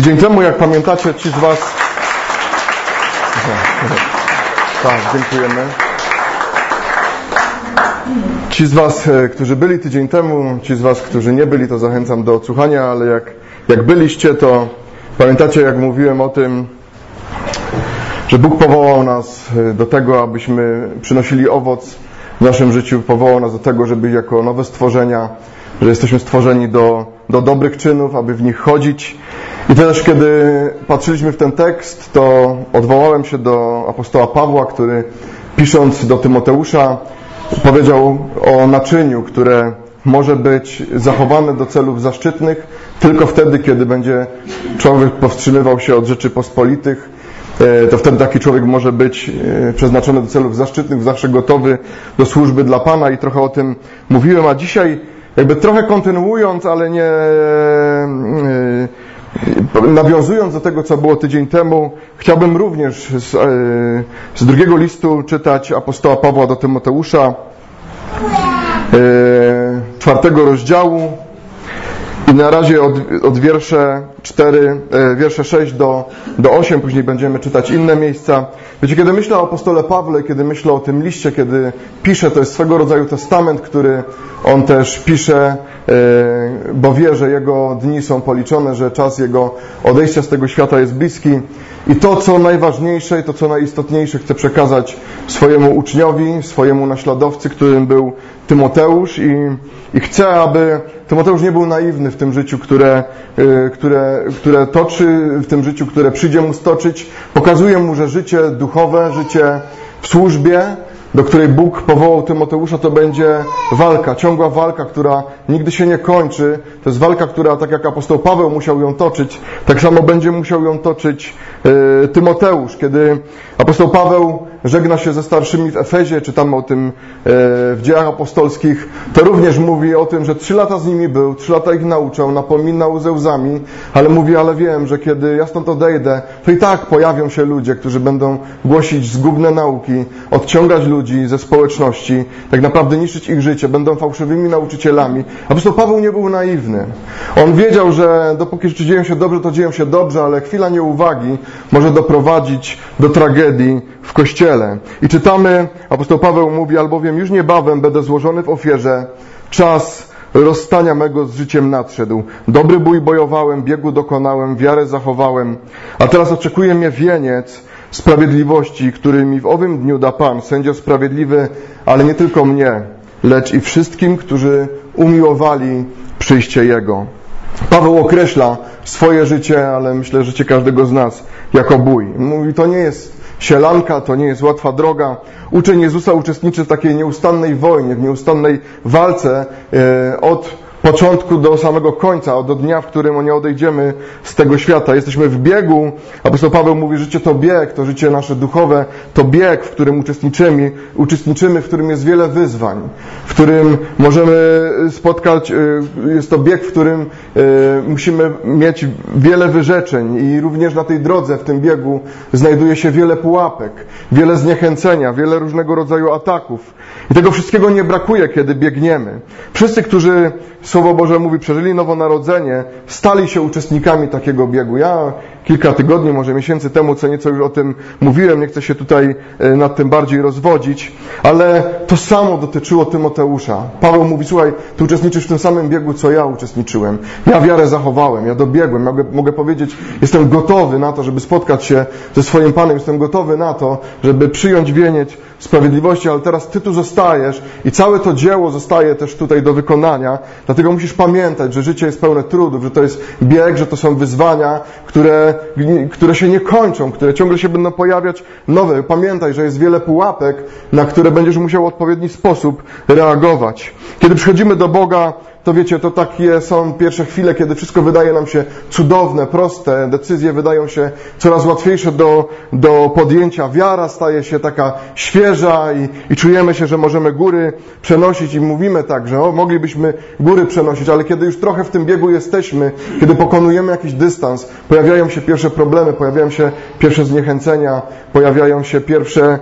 Tydzień temu, jak pamiętacie, ci z Was. Tak, dziękujemy. Ci z Was, e, którzy byli tydzień temu, ci z Was, którzy nie byli, to zachęcam do odsłuchania, ale jak, jak byliście, to pamiętacie, jak mówiłem o tym, że Bóg powołał nas e, do tego, abyśmy przynosili owoc w naszym życiu, powołał nas do tego, żeby jako nowe stworzenia, że jesteśmy stworzeni do, do dobrych czynów, aby w nich chodzić. I też, kiedy patrzyliśmy w ten tekst, to odwołałem się do apostoła Pawła, który pisząc do Tymoteusza, powiedział o naczyniu, które może być zachowane do celów zaszczytnych tylko wtedy, kiedy będzie człowiek powstrzymywał się od rzeczy pospolitych, e, to wtedy taki człowiek może być e, przeznaczony do celów zaszczytnych, zawsze gotowy do służby dla Pana i trochę o tym mówiłem, a dzisiaj jakby trochę kontynuując, ale nie e, nawiązując do tego, co było tydzień temu, chciałbym również z, z drugiego listu czytać apostoła Pawła do Tymoteusza, czwartego rozdziału i na razie od, od wiersze 4, wiersze 6 do, do 8, później będziemy czytać inne miejsca. Wiecie, kiedy myślę o apostole Pawle, kiedy myślę o tym liście, kiedy pisze, to jest swego rodzaju testament, który on też pisze, bo wie, że jego dni są policzone, że czas jego odejścia z tego świata jest bliski. I to, co najważniejsze i to, co najistotniejsze chce przekazać swojemu uczniowi, swojemu naśladowcy, którym był Tymoteusz i, i chce, aby Tymoteusz nie był naiwny w tym życiu, które, które, które toczy, w tym życiu, które przyjdzie mu stoczyć. Pokazuje mu, że życie duchowe, życie w służbie, do której Bóg powołał Tymoteusza, to będzie walka, ciągła walka, która nigdy się nie kończy. To jest walka, która, tak jak apostoł Paweł musiał ją toczyć, tak samo będzie musiał ją toczyć e, Tymoteusz. Kiedy apostoł Paweł żegna się ze starszymi w Efezie, czytamy o tym e, w dziejach apostolskich, to również mówi o tym, że trzy lata z nimi był, trzy lata ich nauczał, napominał ze łzami, ale mówi, ale wiem, że kiedy ja stąd odejdę, to i tak pojawią się ludzie, którzy będą głosić zgubne nauki, odciągać ludzi ze społeczności, tak naprawdę niszczyć ich życie, będą fałszywymi nauczycielami. Apostoł Paweł nie był naiwny. On wiedział, że dopóki rzeczy dzieją się dobrze, to dzieją się dobrze, ale chwila nieuwagi może doprowadzić do tragedii w Kościele. I czytamy, apostoł Paweł mówi, albowiem już niebawem będę złożony w ofierze, czas rozstania mego z życiem nadszedł. Dobry bój bojowałem, biegu dokonałem, wiarę zachowałem, a teraz oczekuje mnie wieniec sprawiedliwości, który mi w owym dniu da Pan, sędzio sprawiedliwy, ale nie tylko mnie, lecz i wszystkim, którzy umiłowali przyjście Jego. Paweł określa swoje życie, ale myślę, życie każdego z nas jako bój. Mówi, to nie jest sielanka, to nie jest łatwa droga. Uczeń Jezusa uczestniczy w takiej nieustannej wojnie, w nieustannej walce e, od początku do samego końca, od dnia, w którym nie odejdziemy z tego świata. Jesteśmy w biegu. Apostoł Paweł mówi, życie to bieg, to życie nasze duchowe, to bieg, w którym uczestniczymy, uczestniczymy, w którym jest wiele wyzwań, w którym możemy spotkać, y, jest to bieg, w którym y, musimy mieć wiele wyrzeczeń i również na tej drodze, w tym biegu znajduje się wiele pułapek, wiele zniechęcenia, wiele różnego rodzaju ataków. I tego wszystkiego nie brakuje, kiedy biegniemy. Wszyscy, którzy Słowo Boże mówi, przeżyli nowonarodzenie, stali się uczestnikami takiego biegu. Ja kilka tygodni, może miesięcy temu, co nieco już o tym mówiłem, nie chcę się tutaj e, nad tym bardziej rozwodzić, ale to samo dotyczyło Tymoteusza. Paweł mówi, słuchaj, ty uczestniczysz w tym samym biegu, co ja uczestniczyłem. Ja wiarę zachowałem, ja dobiegłem, mogę, mogę powiedzieć, jestem gotowy na to, żeby spotkać się ze swoim Panem, jestem gotowy na to, żeby przyjąć wieniec sprawiedliwości, ale teraz Ty tu zostajesz i całe to dzieło zostaje też tutaj do wykonania, dlatego musisz pamiętać, że życie jest pełne trudów, że to jest bieg, że to są wyzwania, które, które się nie kończą, które ciągle się będą pojawiać nowe. Pamiętaj, że jest wiele pułapek, na które będziesz musiał w odpowiedni sposób reagować. Kiedy przychodzimy do Boga, to wiecie, to takie są pierwsze chwile, kiedy wszystko wydaje nam się cudowne, proste, decyzje wydają się coraz łatwiejsze do, do podjęcia, wiara staje się taka świeża i, i czujemy się, że możemy góry przenosić i mówimy tak, że o, moglibyśmy góry przenosić, ale kiedy już trochę w tym biegu jesteśmy, kiedy pokonujemy jakiś dystans, pojawiają się pierwsze problemy, pojawiają się pierwsze zniechęcenia, pojawiają się pierwsze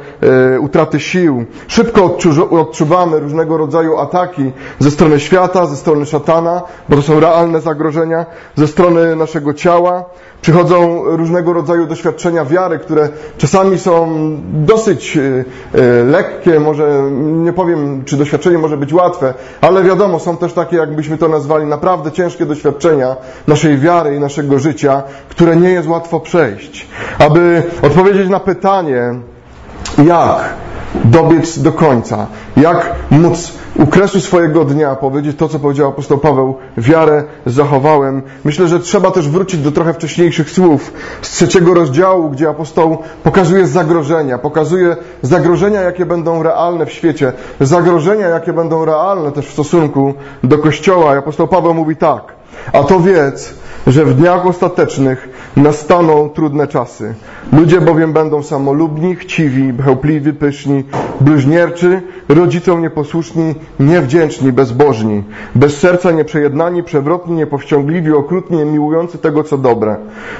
e, utraty sił. Szybko odczuwamy różnego rodzaju ataki ze strony świata, ze strony strony szatana, bo to są realne zagrożenia, ze strony naszego ciała. Przychodzą różnego rodzaju doświadczenia wiary, które czasami są dosyć e, e, lekkie, może nie powiem, czy doświadczenie może być łatwe, ale wiadomo, są też takie, jakbyśmy to nazwali, naprawdę ciężkie doświadczenia naszej wiary i naszego życia, które nie jest łatwo przejść. Aby odpowiedzieć na pytanie, jak dobiec do końca, jak móc u kresu swojego dnia powiedzieć to, co powiedział apostoł Paweł, wiarę zachowałem. Myślę, że trzeba też wrócić do trochę wcześniejszych słów z trzeciego rozdziału, gdzie apostoł pokazuje zagrożenia, pokazuje zagrożenia, jakie będą realne w świecie, zagrożenia, jakie będą realne też w stosunku do Kościoła. I apostoł Paweł mówi tak, a to wiedz, że w dniach ostatecznych nastaną trudne czasy. Ludzie bowiem będą samolubni, chciwi, bełpliwi, pyszni, bluźnierczy, rodzicom nieposłuszni, niewdzięczni, bezbożni, bez serca nieprzejednani, przewrotni, niepowściągliwi, okrutni, miłujący tego, co dobre,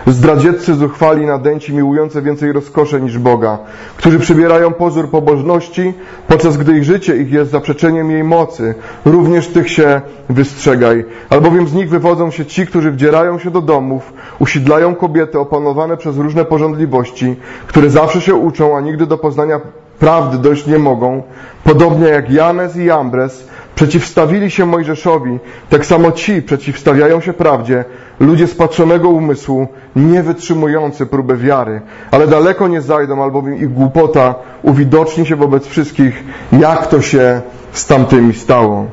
zdradzieccy, zuchwali, nadęci, miłujący więcej rozkosze niż Boga, którzy przybierają pozór pobożności, podczas gdy ich życie ich jest zaprzeczeniem jej mocy. Również tych się wystrzegaj, albowiem z nich wywodzą się ci, którzy wdzierają się do domów, usidlają kobiety opanowane przez różne porządliwości, które zawsze się uczą, a nigdy do poznania prawdy dojść nie mogą, podobnie jak Janes i Jambres przeciwstawili się Mojżeszowi, tak samo ci przeciwstawiają się prawdzie, ludzie spatrzonego umysłu, nie wytrzymujący próby wiary, ale daleko nie zajdą, albowiem ich głupota uwidoczni się wobec wszystkich, jak to się z tamtymi stało.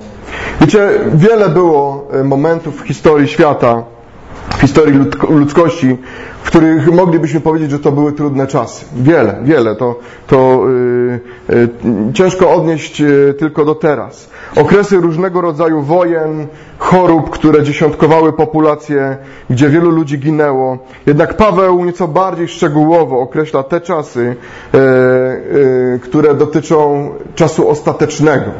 Wiecie, wiele było e, momentów w historii świata, w historii ludzkości, w których moglibyśmy powiedzieć, że to były trudne czasy. Wiele, wiele. To, to yy, yy, ciężko odnieść yy, tylko do teraz. Okresy różnego rodzaju wojen, chorób, które dziesiątkowały populację, gdzie wielu ludzi ginęło. Jednak Paweł nieco bardziej szczegółowo określa te czasy, e, e, które dotyczą czasu ostatecznego.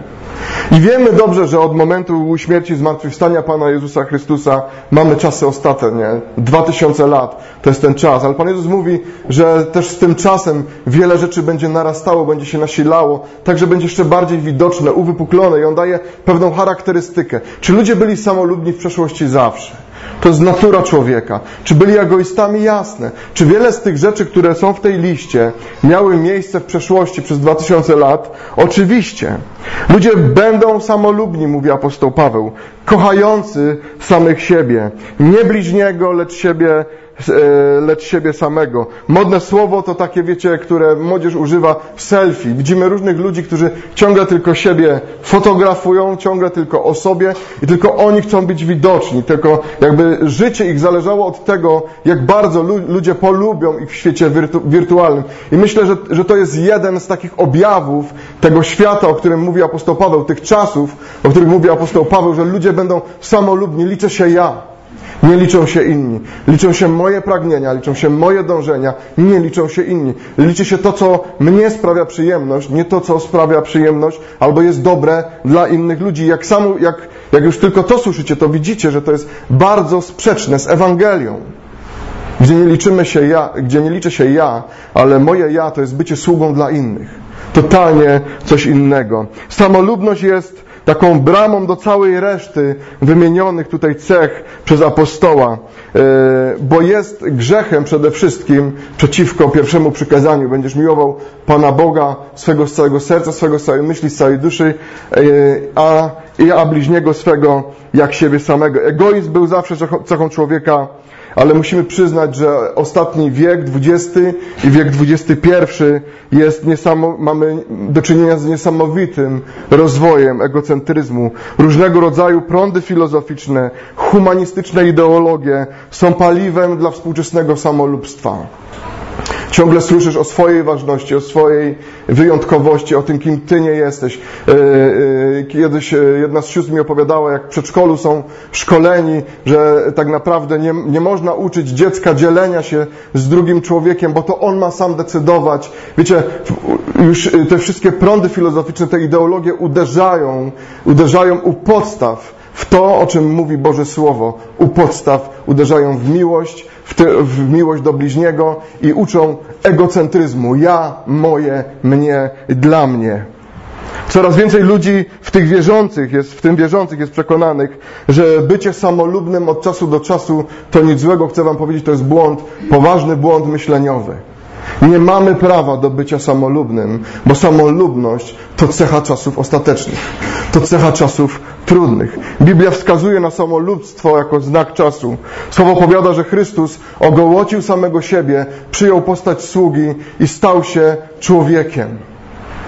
I wiemy dobrze, że od momentu śmierci zmartwychwstania Pana Jezusa Chrystusa mamy czasy ostatnie. Dwa tysiące lat to jest ten czas. Ale Pan Jezus mówi, że też z tym czasem wiele rzeczy będzie narastało, będzie się nasilało, tak że będzie jeszcze bardziej widoczne, uwypuklone i On daje pewną charakterystykę. Czy ludzie byli samolubni w przeszłości zawsze? To jest natura człowieka. Czy byli egoistami? Jasne. Czy wiele z tych rzeczy, które są w tej liście, miały miejsce w przeszłości przez 2000 lat? Oczywiście. Ludzie będą samolubni, mówi apostoł Paweł, kochający samych siebie. Nie bliźniego, lecz siebie lecz siebie samego. Modne słowo to takie, wiecie, które młodzież używa w selfie. Widzimy różnych ludzi, którzy ciągle tylko siebie fotografują, ciągle tylko o sobie i tylko oni chcą być widoczni. Tylko jakby życie ich zależało od tego, jak bardzo ludzie polubią ich w świecie wirtu wirtualnym. I myślę, że, że to jest jeden z takich objawów tego świata, o którym mówi apostoł Paweł, tych czasów, o których mówi apostoł Paweł, że ludzie będą samolubni. Liczę się ja. Nie liczą się inni. Liczą się moje pragnienia, liczą się moje dążenia, nie liczą się inni. Liczy się to, co mnie sprawia przyjemność, nie to, co sprawia przyjemność albo jest dobre dla innych ludzi. Jak, jak, jak już tylko to słyszycie, to widzicie, że to jest bardzo sprzeczne z Ewangelią. Gdzie nie liczymy się ja, gdzie nie liczę się ja, ale moje ja to jest bycie sługą dla innych. Totalnie coś innego. Samolubność jest taką bramą do całej reszty wymienionych tutaj cech przez apostoła, e, bo jest grzechem przede wszystkim przeciwko pierwszemu przykazaniu. Będziesz miłował Pana Boga swego z całego serca, swego z całej myśli, z całej duszy, e, a, a bliźniego swego jak siebie samego. Egoizm był zawsze cechą człowieka ale musimy przyznać, że ostatni wiek XX i wiek XXI jest mamy do czynienia z niesamowitym rozwojem egocentryzmu. Różnego rodzaju prądy filozoficzne, humanistyczne ideologie są paliwem dla współczesnego samolubstwa. Ciągle słyszysz o swojej ważności, o swojej wyjątkowości, o tym, kim Ty nie jesteś. E, e, kiedyś e, jedna z sióstr mi opowiadała, jak w przedszkolu są szkoleni, że tak naprawdę nie, nie można uczyć dziecka dzielenia się z drugim człowiekiem, bo to on ma sam decydować. Wiecie, już te wszystkie prądy filozoficzne, te ideologie uderzają, uderzają u podstaw w to, o czym mówi Boże Słowo. U podstaw uderzają w miłość, w, te, w miłość do bliźniego i uczą egocentryzmu. Ja, moje, mnie, dla mnie. Coraz więcej ludzi w tych wierzących jest, w tym wierzących jest przekonanych, że bycie samolubnym od czasu do czasu to nic złego. Chcę Wam powiedzieć, to jest błąd, poważny błąd myśleniowy. Nie mamy prawa do bycia samolubnym, bo samolubność to cecha czasów ostatecznych. To cecha czasów trudnych. Biblia wskazuje na samolubstwo jako znak czasu. Słowo powiada, że Chrystus ogołocił samego siebie, przyjął postać sługi i stał się człowiekiem.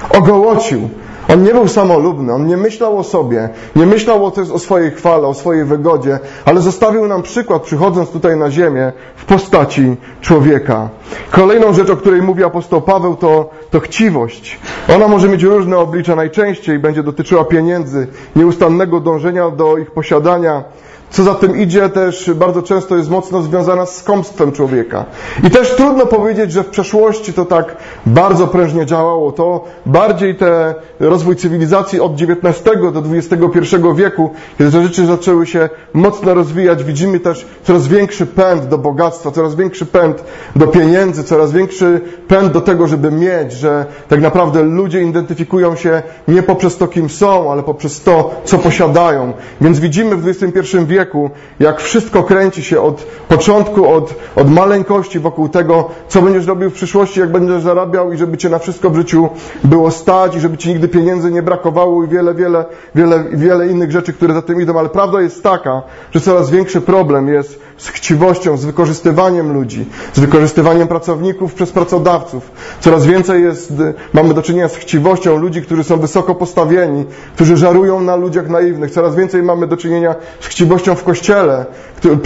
Ogołocił. On nie był samolubny, on nie myślał o sobie, nie myślał o, o swojej chwale, o swojej wygodzie, ale zostawił nam przykład, przychodząc tutaj na ziemię w postaci człowieka. Kolejną rzecz, o której mówi apostoł Paweł, to, to chciwość. Ona może mieć różne oblicza, najczęściej będzie dotyczyła pieniędzy, nieustannego dążenia do ich posiadania, co za tym idzie, też bardzo często jest mocno związana z skąpstwem człowieka. I też trudno powiedzieć, że w przeszłości to tak bardzo prężnie działało. To bardziej te rozwój cywilizacji od XIX do XXI wieku, kiedy te rzeczy zaczęły się mocno rozwijać, widzimy też coraz większy pęd do bogactwa, coraz większy pęd do pieniędzy, coraz większy pęd do tego, żeby mieć, że tak naprawdę ludzie identyfikują się nie poprzez to, kim są, ale poprzez to, co posiadają. Więc widzimy w XXI wieku, wieku, jak wszystko kręci się od początku, od, od maleńkości wokół tego, co będziesz robił w przyszłości, jak będziesz zarabiał i żeby cię na wszystko w życiu było stać i żeby ci nigdy pieniędzy nie brakowało i wiele, wiele, wiele, wiele innych rzeczy, które za tym idą. Ale prawda jest taka, że coraz większy problem jest z chciwością, z wykorzystywaniem ludzi, z wykorzystywaniem pracowników przez pracodawców. Coraz więcej jest, mamy do czynienia z chciwością ludzi, którzy są wysoko postawieni, którzy żarują na ludziach naiwnych. Coraz więcej mamy do czynienia z chciwością w kościele,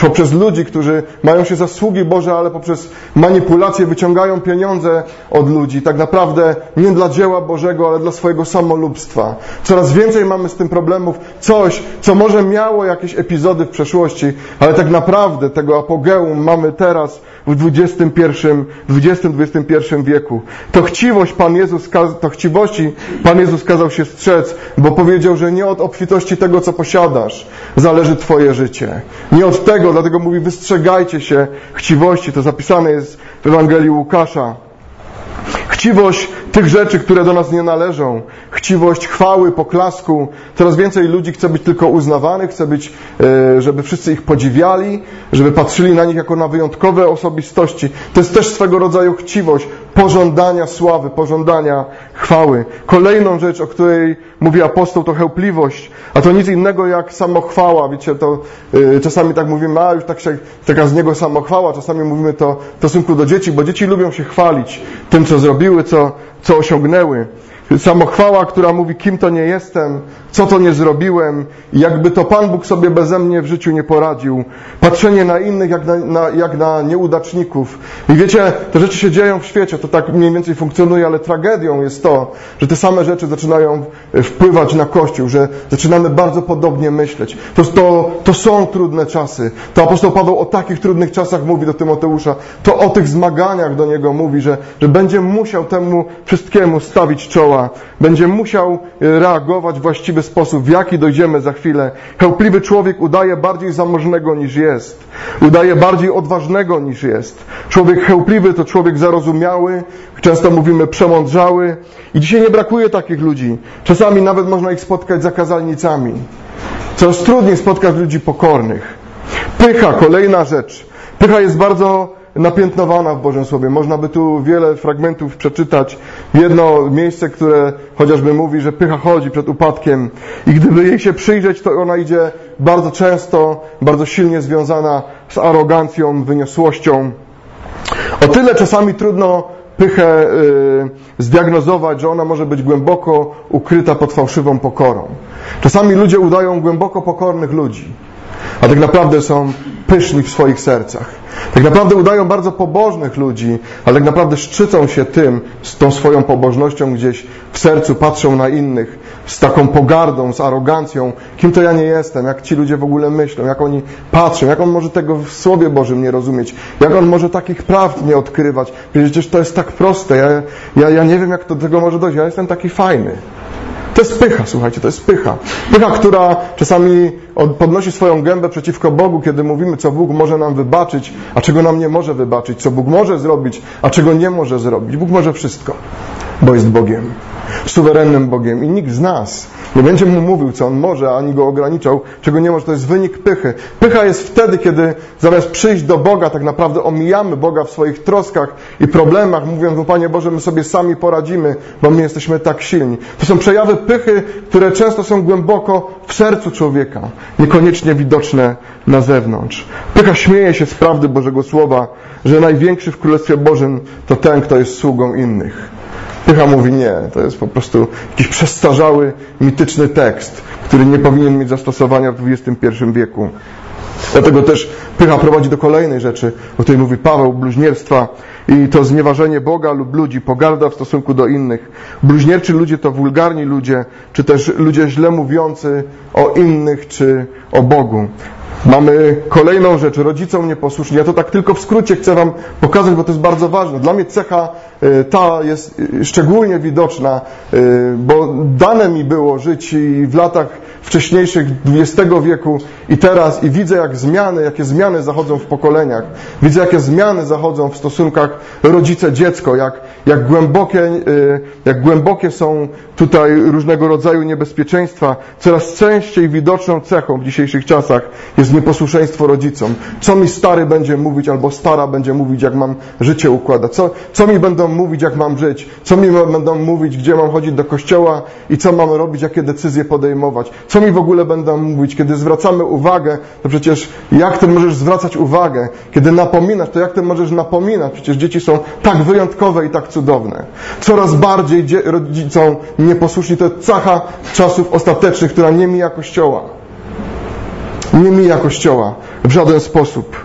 poprzez ludzi, którzy mają się zasługi Boże, ale poprzez manipulacje wyciągają pieniądze od ludzi. Tak naprawdę nie dla dzieła Bożego, ale dla swojego samolubstwa. Coraz więcej mamy z tym problemów. Coś, co może miało jakieś epizody w przeszłości, ale tak naprawdę tego apogeum mamy teraz w XXI, XX-XXI wieku. To chciwość Pan Jezus, to chciwości Pan Jezus kazał się strzec, bo powiedział, że nie od obfitości tego, co posiadasz, zależy Twoje życie. Nie od tego, dlatego mówi, wystrzegajcie się chciwości. To zapisane jest w Ewangelii Łukasza. Chciwość tych rzeczy, które do nas nie należą. Chciwość chwały, poklasku. Coraz więcej ludzi chce być tylko uznawanych, chce być, e, żeby wszyscy ich podziwiali, żeby patrzyli na nich jako na wyjątkowe osobistości. To jest też swego rodzaju chciwość pożądania sławy, pożądania chwały. Kolejną rzecz, o której mówi apostoł, to chełpliwość, a to nic innego jak samochwała. Wiecie, to yy, czasami tak mówimy, a już tak się, taka z niego samochwała, czasami mówimy to w stosunku do dzieci, bo dzieci lubią się chwalić tym, co zrobiły, co, co osiągnęły. Samochwała, która mówi, kim to nie jestem, co to nie zrobiłem, jakby to Pan Bóg sobie beze mnie w życiu nie poradził. Patrzenie na innych jak na, na, jak na nieudaczników. I wiecie, te rzeczy się dzieją w świecie, to tak mniej więcej funkcjonuje, ale tragedią jest to, że te same rzeczy zaczynają wpływać na Kościół, że zaczynamy bardzo podobnie myśleć. To, to, to są trudne czasy. To apostoł Paweł o takich trudnych czasach mówi do Tymoteusza. To o tych zmaganiach do niego mówi, że, że będzie musiał temu wszystkiemu stawić czoła. Będzie musiał reagować właściwie sposób, w jaki dojdziemy za chwilę. Chełpliwy człowiek udaje bardziej zamożnego niż jest. Udaje bardziej odważnego niż jest. Człowiek chełpliwy to człowiek zarozumiały, często mówimy przemądrzały. I dzisiaj nie brakuje takich ludzi. Czasami nawet można ich spotkać za kazalnicami. Coraz trudniej spotkać ludzi pokornych. Pycha, kolejna rzecz. Pycha jest bardzo napiętnowana w Bożym Słowie. Można by tu wiele fragmentów przeczytać. Jedno miejsce, które chociażby mówi, że pycha chodzi przed upadkiem i gdyby jej się przyjrzeć, to ona idzie bardzo często, bardzo silnie związana z arogancją, wyniosłością. O tyle czasami trudno pychę y, zdiagnozować, że ona może być głęboko ukryta pod fałszywą pokorą. Czasami ludzie udają głęboko pokornych ludzi, a tak naprawdę są pyszni w swoich sercach. Tak naprawdę udają bardzo pobożnych ludzi, ale tak naprawdę szczycą się tym, z tą swoją pobożnością gdzieś w sercu, patrzą na innych z taką pogardą, z arogancją, kim to ja nie jestem, jak ci ludzie w ogóle myślą, jak oni patrzą, jak on może tego w Słowie Bożym nie rozumieć, jak on może takich prawd nie odkrywać. Przecież to jest tak proste, ja, ja, ja nie wiem, jak do tego może dojść, ja jestem taki fajny. To jest pycha, słuchajcie, to jest pycha. Pycha, która czasami podnosi swoją gębę przeciwko Bogu, kiedy mówimy, co Bóg może nam wybaczyć, a czego nam nie może wybaczyć, co Bóg może zrobić, a czego nie może zrobić. Bóg może wszystko, bo jest Bogiem. Suwerennym Bogiem i nikt z nas nie będzie mu mówił, co on może, ani go ograniczał, czego nie może. To jest wynik pychy. Pycha jest wtedy, kiedy zamiast przyjść do Boga, tak naprawdę omijamy Boga w swoich troskach i problemach, mówiąc mu, Panie Boże, my sobie sami poradzimy, bo my jesteśmy tak silni. To są przejawy pychy, które często są głęboko w sercu człowieka, niekoniecznie widoczne na zewnątrz. Pycha śmieje się z prawdy Bożego Słowa, że największy w Królestwie Bożym to ten, kto jest sługą innych. Pycha mówi nie, to jest po prostu jakiś przestarzały, mityczny tekst, który nie powinien mieć zastosowania w XXI wieku. Dlatego też pycha prowadzi do kolejnej rzeczy, o której mówi Paweł, bluźnierstwa i to znieważenie Boga lub ludzi, pogarda w stosunku do innych. Bluźnierczy ludzie to wulgarni ludzie, czy też ludzie źle mówiący o innych, czy o Bogu. Mamy kolejną rzecz, rodzicom nieposłuszni. Ja to tak tylko w skrócie chcę Wam pokazać, bo to jest bardzo ważne. Dla mnie cecha y, ta jest y, szczególnie widoczna, y, bo dane mi było żyć w latach wcześniejszych XX wieku i teraz i widzę jak zmiany, jakie zmiany zachodzą w pokoleniach. Widzę jakie zmiany zachodzą w stosunkach rodzice-dziecko, jak, jak, głębokie, jak głębokie są tutaj różnego rodzaju niebezpieczeństwa. Coraz częściej widoczną cechą w dzisiejszych czasach jest nieposłuszeństwo rodzicom. Co mi stary będzie mówić, albo stara będzie mówić, jak mam życie układać. Co, co mi będą mówić, jak mam żyć. Co mi będą mówić, gdzie mam chodzić do kościoła i co mam robić, jakie decyzje podejmować. Co mi w ogóle będą mówić. Kiedy zwracamy uwagę, to przecież jak ty możesz zwracać uwagę? Kiedy napominasz, to jak ty możesz napominać? Przecież dzieci są tak wyjątkowe i tak cudowne. Coraz bardziej rodzicom nieposłuszni to cacha czasów ostatecznych, która nie mija Kościoła nie mija Kościoła w żaden sposób.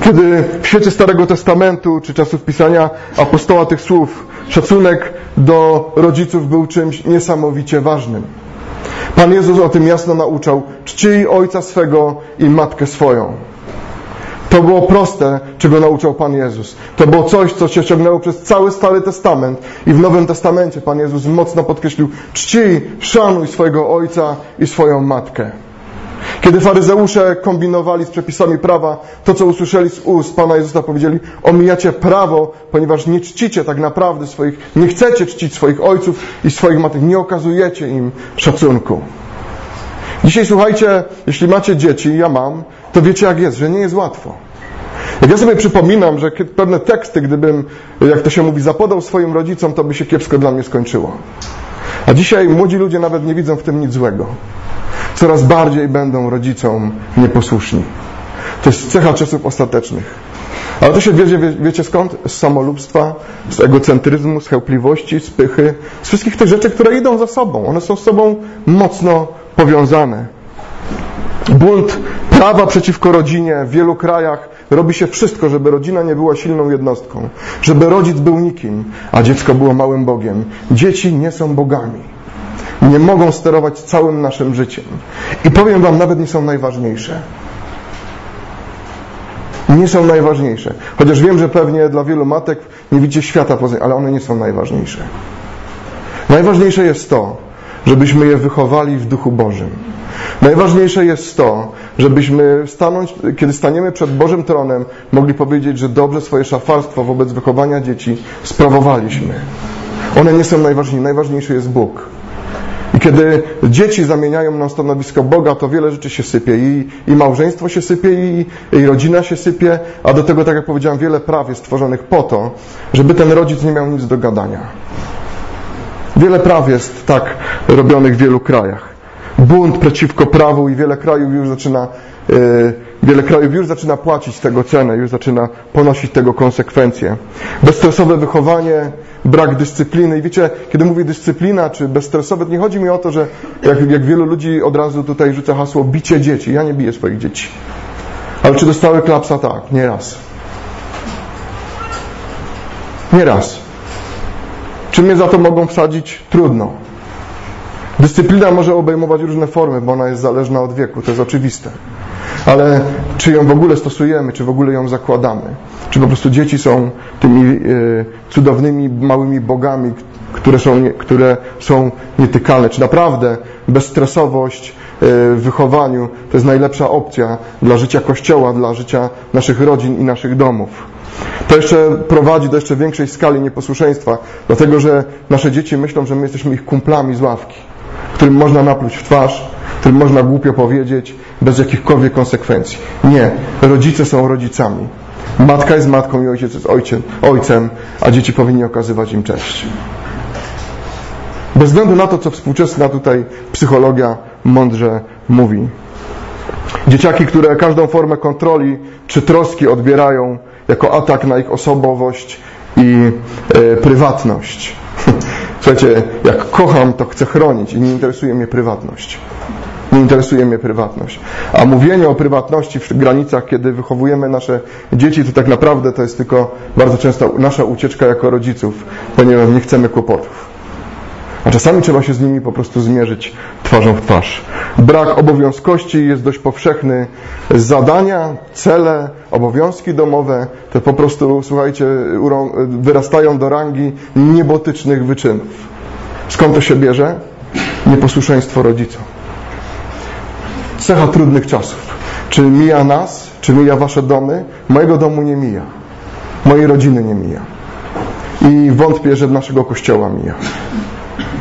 Kiedy w świecie Starego Testamentu, czy czasów pisania apostoła tych słów, szacunek do rodziców był czymś niesamowicie ważnym. Pan Jezus o tym jasno nauczał. Czcij ojca swego i matkę swoją. To było proste, czego nauczał Pan Jezus. To było coś, co się ciągnęło przez cały Stary Testament i w Nowym Testamencie Pan Jezus mocno podkreślił czcij, szanuj swojego ojca i swoją matkę. Kiedy faryzeusze kombinowali z przepisami prawa, to co usłyszeli z ust Pana Jezusa powiedzieli, omijacie prawo, ponieważ nie czcicie tak naprawdę swoich, nie chcecie czcić swoich ojców i swoich matek, nie okazujecie im szacunku. Dzisiaj słuchajcie, jeśli macie dzieci, ja mam, to wiecie jak jest, że nie jest łatwo. Jak ja sobie przypominam, że pewne teksty, gdybym, jak to się mówi, zapodał swoim rodzicom, to by się kiepsko dla mnie skończyło. A dzisiaj młodzi ludzie nawet nie widzą w tym nic złego coraz bardziej będą rodzicom nieposłuszni. To jest cecha czasów ostatecznych. Ale to się bierze, wie, wiecie skąd? Z samolubstwa, z egocentryzmu, z chełpliwości, z pychy, z wszystkich tych rzeczy, które idą za sobą. One są z sobą mocno powiązane. Bunt prawa przeciwko rodzinie w wielu krajach robi się wszystko, żeby rodzina nie była silną jednostką, żeby rodzic był nikim, a dziecko było małym Bogiem. Dzieci nie są bogami nie mogą sterować całym naszym życiem. I powiem Wam, nawet nie są najważniejsze. Nie są najważniejsze. Chociaż wiem, że pewnie dla wielu matek nie widzicie świata poza ale one nie są najważniejsze. Najważniejsze jest to, żebyśmy je wychowali w duchu Bożym. Najważniejsze jest to, żebyśmy stanąć, kiedy staniemy przed Bożym tronem, mogli powiedzieć, że dobrze swoje szafarstwo wobec wychowania dzieci sprawowaliśmy. One nie są najważniejsze. Najważniejszy jest Bóg. Kiedy dzieci zamieniają na stanowisko Boga, to wiele rzeczy się sypie. I, i małżeństwo się sypie, i, i rodzina się sypie, a do tego, tak jak powiedziałem, wiele praw jest stworzonych po to, żeby ten rodzic nie miał nic do gadania. Wiele praw jest tak robionych w wielu krajach. Bunt przeciwko prawu i wiele krajów już zaczyna yy, Wiele krajów już zaczyna płacić tego cenę, już zaczyna ponosić tego konsekwencje. Bezstresowe wychowanie, brak dyscypliny. I wiecie, kiedy mówię dyscyplina czy bezstresowe, to nie chodzi mi o to, że jak, jak wielu ludzi od razu tutaj rzuca hasło bicie dzieci. Ja nie biję swoich dzieci. Ale czy dostały klapsa? Tak, nie raz. Nie raz. Czy mnie za to mogą wsadzić? Trudno. Dyscyplina może obejmować różne formy, bo ona jest zależna od wieku, to jest oczywiste ale czy ją w ogóle stosujemy, czy w ogóle ją zakładamy? Czy po prostu dzieci są tymi e, cudownymi, małymi bogami, które są, które są nietykalne? Czy naprawdę bezstresowość e, w wychowaniu to jest najlepsza opcja dla życia Kościoła, dla życia naszych rodzin i naszych domów? To jeszcze prowadzi do jeszcze większej skali nieposłuszeństwa, dlatego że nasze dzieci myślą, że my jesteśmy ich kumplami z ławki, którym można napluć w twarz, którym można głupio powiedzieć, bez jakichkolwiek konsekwencji. Nie, rodzice są rodzicami. Matka jest matką i ojciec jest ojcem, ojcem, a dzieci powinni okazywać im cześć. Bez względu na to, co współczesna tutaj psychologia mądrze mówi. Dzieciaki, które każdą formę kontroli czy troski odbierają jako atak na ich osobowość i e, prywatność. Słuchajcie, jak kocham, to chcę chronić i nie interesuje mnie prywatność. Nie interesuje mnie prywatność. A mówienie o prywatności w granicach, kiedy wychowujemy nasze dzieci, to tak naprawdę to jest tylko bardzo często nasza ucieczka jako rodziców, ponieważ nie chcemy kłopotów. A czasami trzeba się z nimi po prostu zmierzyć twarzą w twarz. Brak obowiązkości jest dość powszechny. Zadania, cele, obowiązki domowe to po prostu, słuchajcie, wyrastają do rangi niebotycznych wyczynów. Skąd to się bierze? Nieposłuszeństwo rodzicom. Cecha trudnych czasów. Czy mija nas, czy mija wasze domy? Mojego domu nie mija. Mojej rodziny nie mija. I wątpię, że naszego kościoła mija.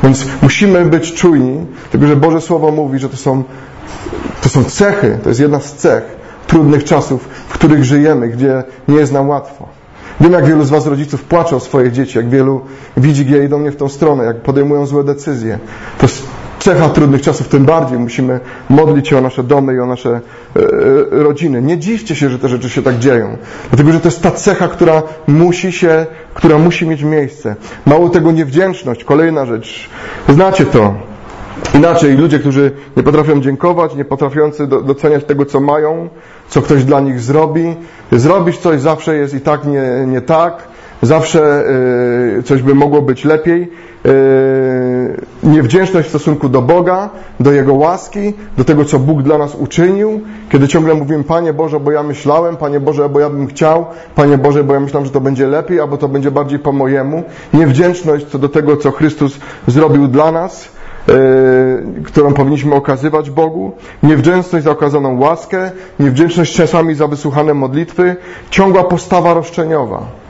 Więc musimy być czujni, tylko że Boże Słowo mówi, że to są, to są cechy, to jest jedna z cech trudnych czasów, w których żyjemy, gdzie nie jest nam łatwo. Wiem, jak wielu z Was rodziców płacze o swoich dzieci, jak wielu widzi, gdzie idą nie w tą stronę, jak podejmują złe decyzje. To jest cecha trudnych czasów, tym bardziej musimy modlić się o nasze domy i o nasze e, e, rodziny. Nie dziwcie się, że te rzeczy się tak dzieją, dlatego że to jest ta cecha, która musi się, która musi mieć miejsce. Mało tego niewdzięczność, kolejna rzecz. Znacie to. Inaczej ludzie, którzy nie potrafią dziękować, nie potrafiący doceniać tego, co mają, co ktoś dla nich zrobi. Zrobisz coś, zawsze jest i tak nie, nie tak, zawsze yy, coś by mogło być lepiej. Niewdzięczność w stosunku do Boga, do Jego łaski, do tego, co Bóg dla nas uczynił, kiedy ciągle mówimy, Panie Boże, bo ja myślałem, Panie Boże, bo ja bym chciał, Panie Boże, bo ja myślałem, że to będzie lepiej, albo to będzie bardziej po mojemu. Niewdzięczność co do tego, co Chrystus zrobił dla nas, yy, którą powinniśmy okazywać Bogu, niewdzięczność za okazaną łaskę, niewdzięczność czasami za wysłuchane modlitwy, ciągła postawa roszczeniowa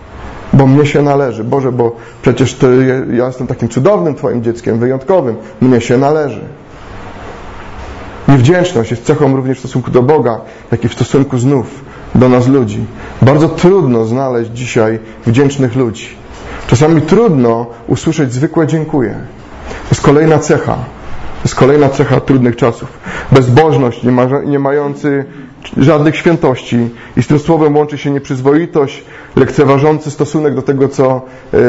bo mnie się należy. Boże, bo przecież to ja jestem takim cudownym Twoim dzieckiem, wyjątkowym. Mnie się należy. Niewdzięczność jest cechą również w stosunku do Boga, jak i w stosunku znów do nas ludzi. Bardzo trudno znaleźć dzisiaj wdzięcznych ludzi. Czasami trudno usłyszeć zwykłe dziękuję. To jest kolejna cecha. To jest kolejna cecha trudnych czasów. Bezbożność, nie, nie mający żadnych świętości. I z tym słowem łączy się nieprzyzwoitość, lekceważący stosunek do tego, co, e,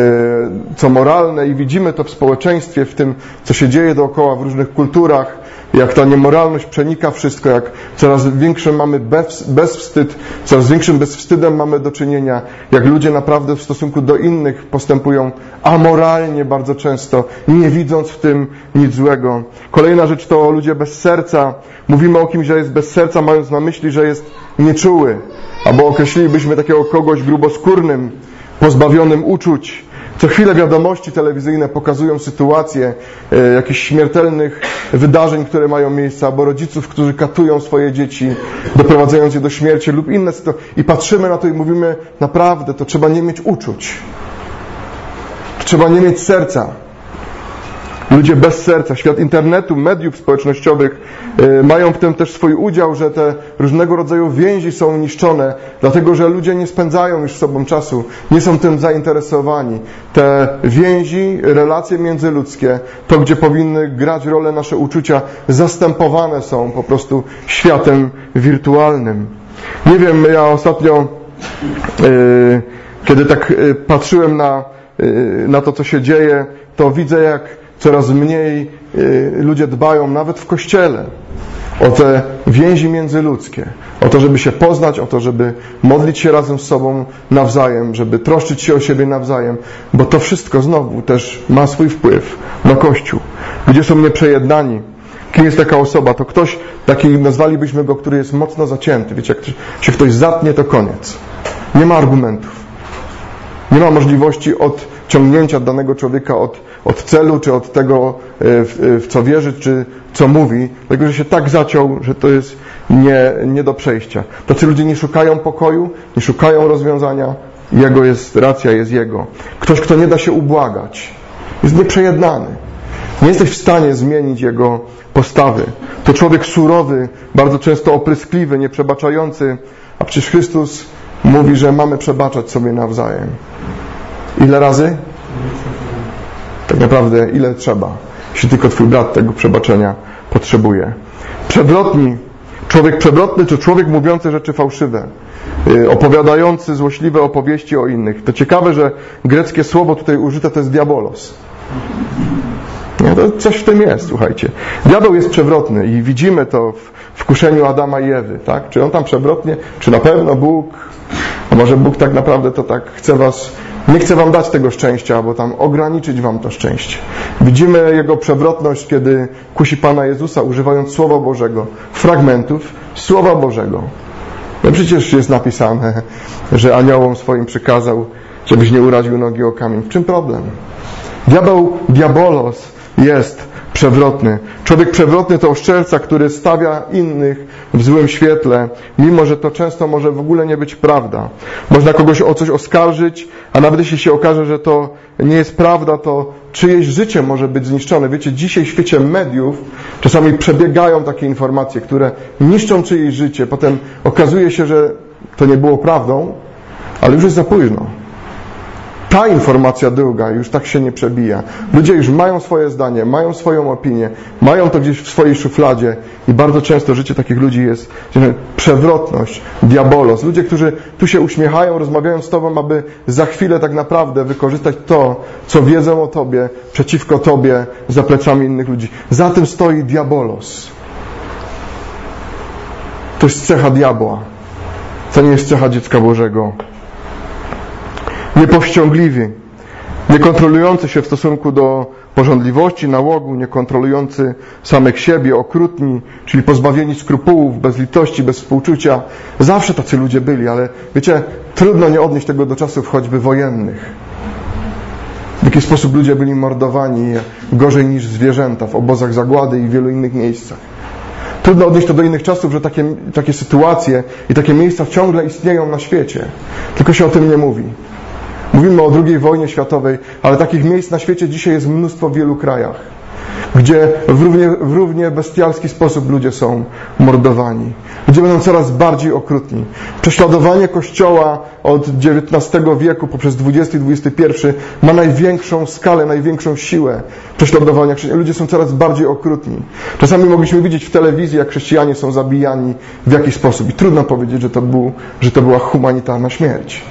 co moralne. I widzimy to w społeczeństwie, w tym, co się dzieje dookoła w różnych kulturach, jak ta niemoralność przenika wszystko, jak coraz większy mamy bez, bezwstyd, coraz większym bezwstydem mamy do czynienia, jak ludzie naprawdę w stosunku do innych postępują amoralnie bardzo często, nie widząc w tym nic złego. Kolejna rzecz to ludzie bez serca. Mówimy o kimś, że jest bez serca, mając na myśli, że jest nieczuły. Albo określilibyśmy takiego kogoś gruboskórnym, pozbawionym uczuć, co chwilę wiadomości telewizyjne pokazują sytuacje e, jakichś śmiertelnych wydarzeń, które mają miejsce, albo rodziców, którzy katują swoje dzieci, doprowadzając je do śmierci lub inne sytuacje. I patrzymy na to i mówimy, naprawdę, to trzeba nie mieć uczuć. Trzeba nie mieć serca. Ludzie bez serca, świat internetu, mediów społecznościowych y, mają w tym też swój udział, że te różnego rodzaju więzi są niszczone, dlatego że ludzie nie spędzają już z sobą czasu, nie są tym zainteresowani. Te więzi, relacje międzyludzkie, to gdzie powinny grać rolę nasze uczucia, zastępowane są po prostu światem wirtualnym. Nie wiem, ja ostatnio, y, kiedy tak y, patrzyłem na, na to, co się dzieje, to widzę, jak coraz mniej y, ludzie dbają, nawet w kościele, o te więzi międzyludzkie, o to, żeby się poznać, o to, żeby modlić się razem z sobą nawzajem, żeby troszczyć się o siebie nawzajem, bo to wszystko znowu też ma swój wpływ na Kościół. Ludzie są nieprzejednani. Kim jest taka osoba? To ktoś, taki nazwalibyśmy go, który jest mocno zacięty. Wiecie, jak się ktoś zatnie, to koniec. Nie ma argumentów. Nie ma możliwości odciągnięcia danego człowieka od od celu, czy od tego, e, w, w co wierzy, czy co mówi, dlatego że się tak zaciął, że to jest nie, nie do przejścia. Tacy ludzie nie szukają pokoju, nie szukają rozwiązania, jego jest, racja jest jego. Ktoś, kto nie da się ubłagać, jest nieprzejednany. Nie jesteś w stanie zmienić jego postawy. To człowiek surowy, bardzo często opryskliwy, nieprzebaczający, a przecież Chrystus mówi, że mamy przebaczać sobie nawzajem. Ile razy? Tak naprawdę ile trzeba, jeśli tylko twój brat tego przebaczenia potrzebuje. Przewrotni, człowiek przewrotny to człowiek mówiący rzeczy fałszywe, y, opowiadający złośliwe opowieści o innych. To ciekawe, że greckie słowo tutaj użyte to jest diabolos. Nie, to coś w tym jest, słuchajcie. Diabeł jest przewrotny i widzimy to w, w kuszeniu Adama i Ewy, tak? Czy on tam przewrotnie, czy na pewno Bóg, a może Bóg tak naprawdę to tak chce was, nie chce wam dać tego szczęścia, bo tam ograniczyć wam to szczęście. Widzimy jego przewrotność, kiedy kusi Pana Jezusa, używając Słowa Bożego, fragmentów Słowa Bożego. No przecież jest napisane, że aniołom swoim przykazał, żebyś nie uraził nogi o kamień. W czym problem? Diabeł, diabolos jest przewrotny. Człowiek przewrotny to oszczerca, który stawia innych w złym świetle, mimo że to często może w ogóle nie być prawda. Można kogoś o coś oskarżyć, a nawet jeśli się okaże, że to nie jest prawda, to czyjeś życie może być zniszczone. Wiecie, dzisiaj w świecie mediów czasami przebiegają takie informacje, które niszczą czyjeś życie. Potem okazuje się, że to nie było prawdą, ale już jest za późno ta informacja druga już tak się nie przebija. Ludzie już mają swoje zdanie, mają swoją opinię, mają to gdzieś w swojej szufladzie i bardzo często życie takich ludzi jest przewrotność, diabolos. Ludzie, którzy tu się uśmiechają, rozmawiają z Tobą, aby za chwilę tak naprawdę wykorzystać to, co wiedzą o Tobie, przeciwko Tobie, za plecami innych ludzi. Za tym stoi diabolos. To jest cecha diabła. To nie jest cecha dziecka Bożego niepowściągliwy, niekontrolujący się w stosunku do porządliwości, nałogu, niekontrolujący samych siebie, okrutni, czyli pozbawieni skrupułów, bez litości, bez współczucia. Zawsze tacy ludzie byli, ale wiecie, trudno nie odnieść tego do czasów choćby wojennych. W jaki sposób ludzie byli mordowani gorzej niż zwierzęta w obozach zagłady i w wielu innych miejscach. Trudno odnieść to do innych czasów, że takie, takie sytuacje i takie miejsca ciągle istnieją na świecie. Tylko się o tym nie mówi. Mówimy o II wojnie światowej, ale takich miejsc na świecie dzisiaj jest mnóstwo w wielu krajach, gdzie w równie, w równie bestialski sposób ludzie są mordowani, gdzie będą coraz bardziej okrutni. Prześladowanie Kościoła od XIX wieku poprzez XX i XXI ma największą skalę, największą siłę prześladowania. Ludzie są coraz bardziej okrutni. Czasami mogliśmy widzieć w telewizji, jak chrześcijanie są zabijani w jakiś sposób i trudno powiedzieć, że to, był, że to była humanitarna śmierć.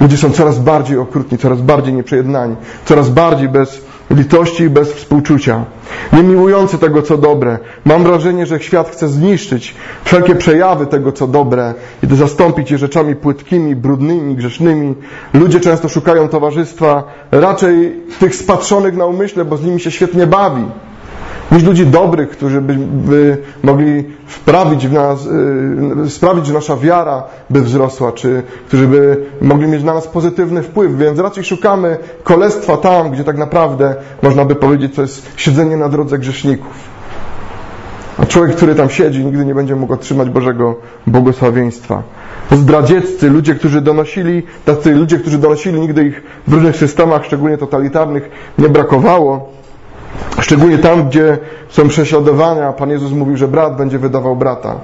Ludzie są coraz bardziej okrutni, coraz bardziej nieprzejednani, coraz bardziej bez litości i bez współczucia. Niemiłujący tego, co dobre. Mam wrażenie, że świat chce zniszczyć wszelkie przejawy tego, co dobre i zastąpić je rzeczami płytkimi, brudnymi, grzesznymi. Ludzie często szukają towarzystwa raczej tych spatrzonych na umyśle, bo z nimi się świetnie bawi niż ludzi dobrych, którzy by, by mogli wprawić w nas, y, sprawić, że nasza wiara by wzrosła, czy którzy by mogli mieć na nas pozytywny wpływ. Więc raczej szukamy kolestwa tam, gdzie tak naprawdę można by powiedzieć, to jest siedzenie na drodze grzeszników. A człowiek, który tam siedzi, nigdy nie będzie mógł otrzymać Bożego błogosławieństwa. Zdradzieccy, ludzie, którzy donosili, tacy ludzie, którzy donosili, nigdy ich w różnych systemach, szczególnie totalitarnych, nie brakowało. Szczególnie tam, gdzie są prześladowania, Pan Jezus mówił, że brat będzie wydawał brata.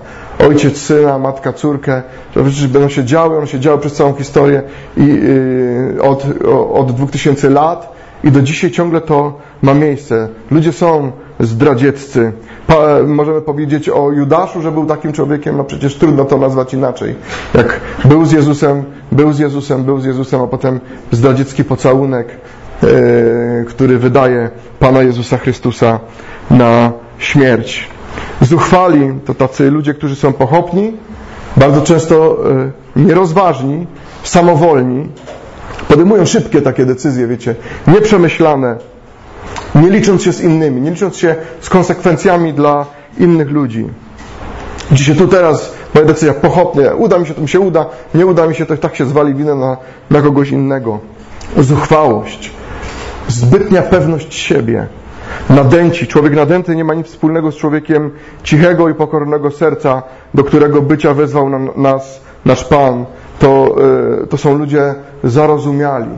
Ojciec syna, matka córkę. To rzeczy będą się działy, one się działy przez całą historię i yy, od, od 2000 lat i do dzisiaj ciągle to ma miejsce. Ludzie są zdradzieccy. Pa, możemy powiedzieć o Judaszu, że był takim człowiekiem, no przecież trudno to nazwać inaczej. Jak był z Jezusem, był z Jezusem, był z Jezusem, a potem zdradziecki pocałunek, który wydaje Pana Jezusa Chrystusa na śmierć. Zuchwali to tacy ludzie, którzy są pochopni, bardzo często e, nierozważni, samowolni, podejmują szybkie takie decyzje, wiecie, nieprzemyślane, nie licząc się z innymi, nie licząc się z konsekwencjami dla innych ludzi. Dzisiaj tu teraz moja decyzja pochopnie, uda mi się, to mi się uda, nie uda mi się, to tak się zwali winę na, na kogoś innego. Zuchwałość zbytnia pewność siebie, nadęci. Człowiek nadęty nie ma nic wspólnego z człowiekiem cichego i pokornego serca, do którego bycia wezwał nas nasz Pan. to, e, to są ludzie zarozumiali,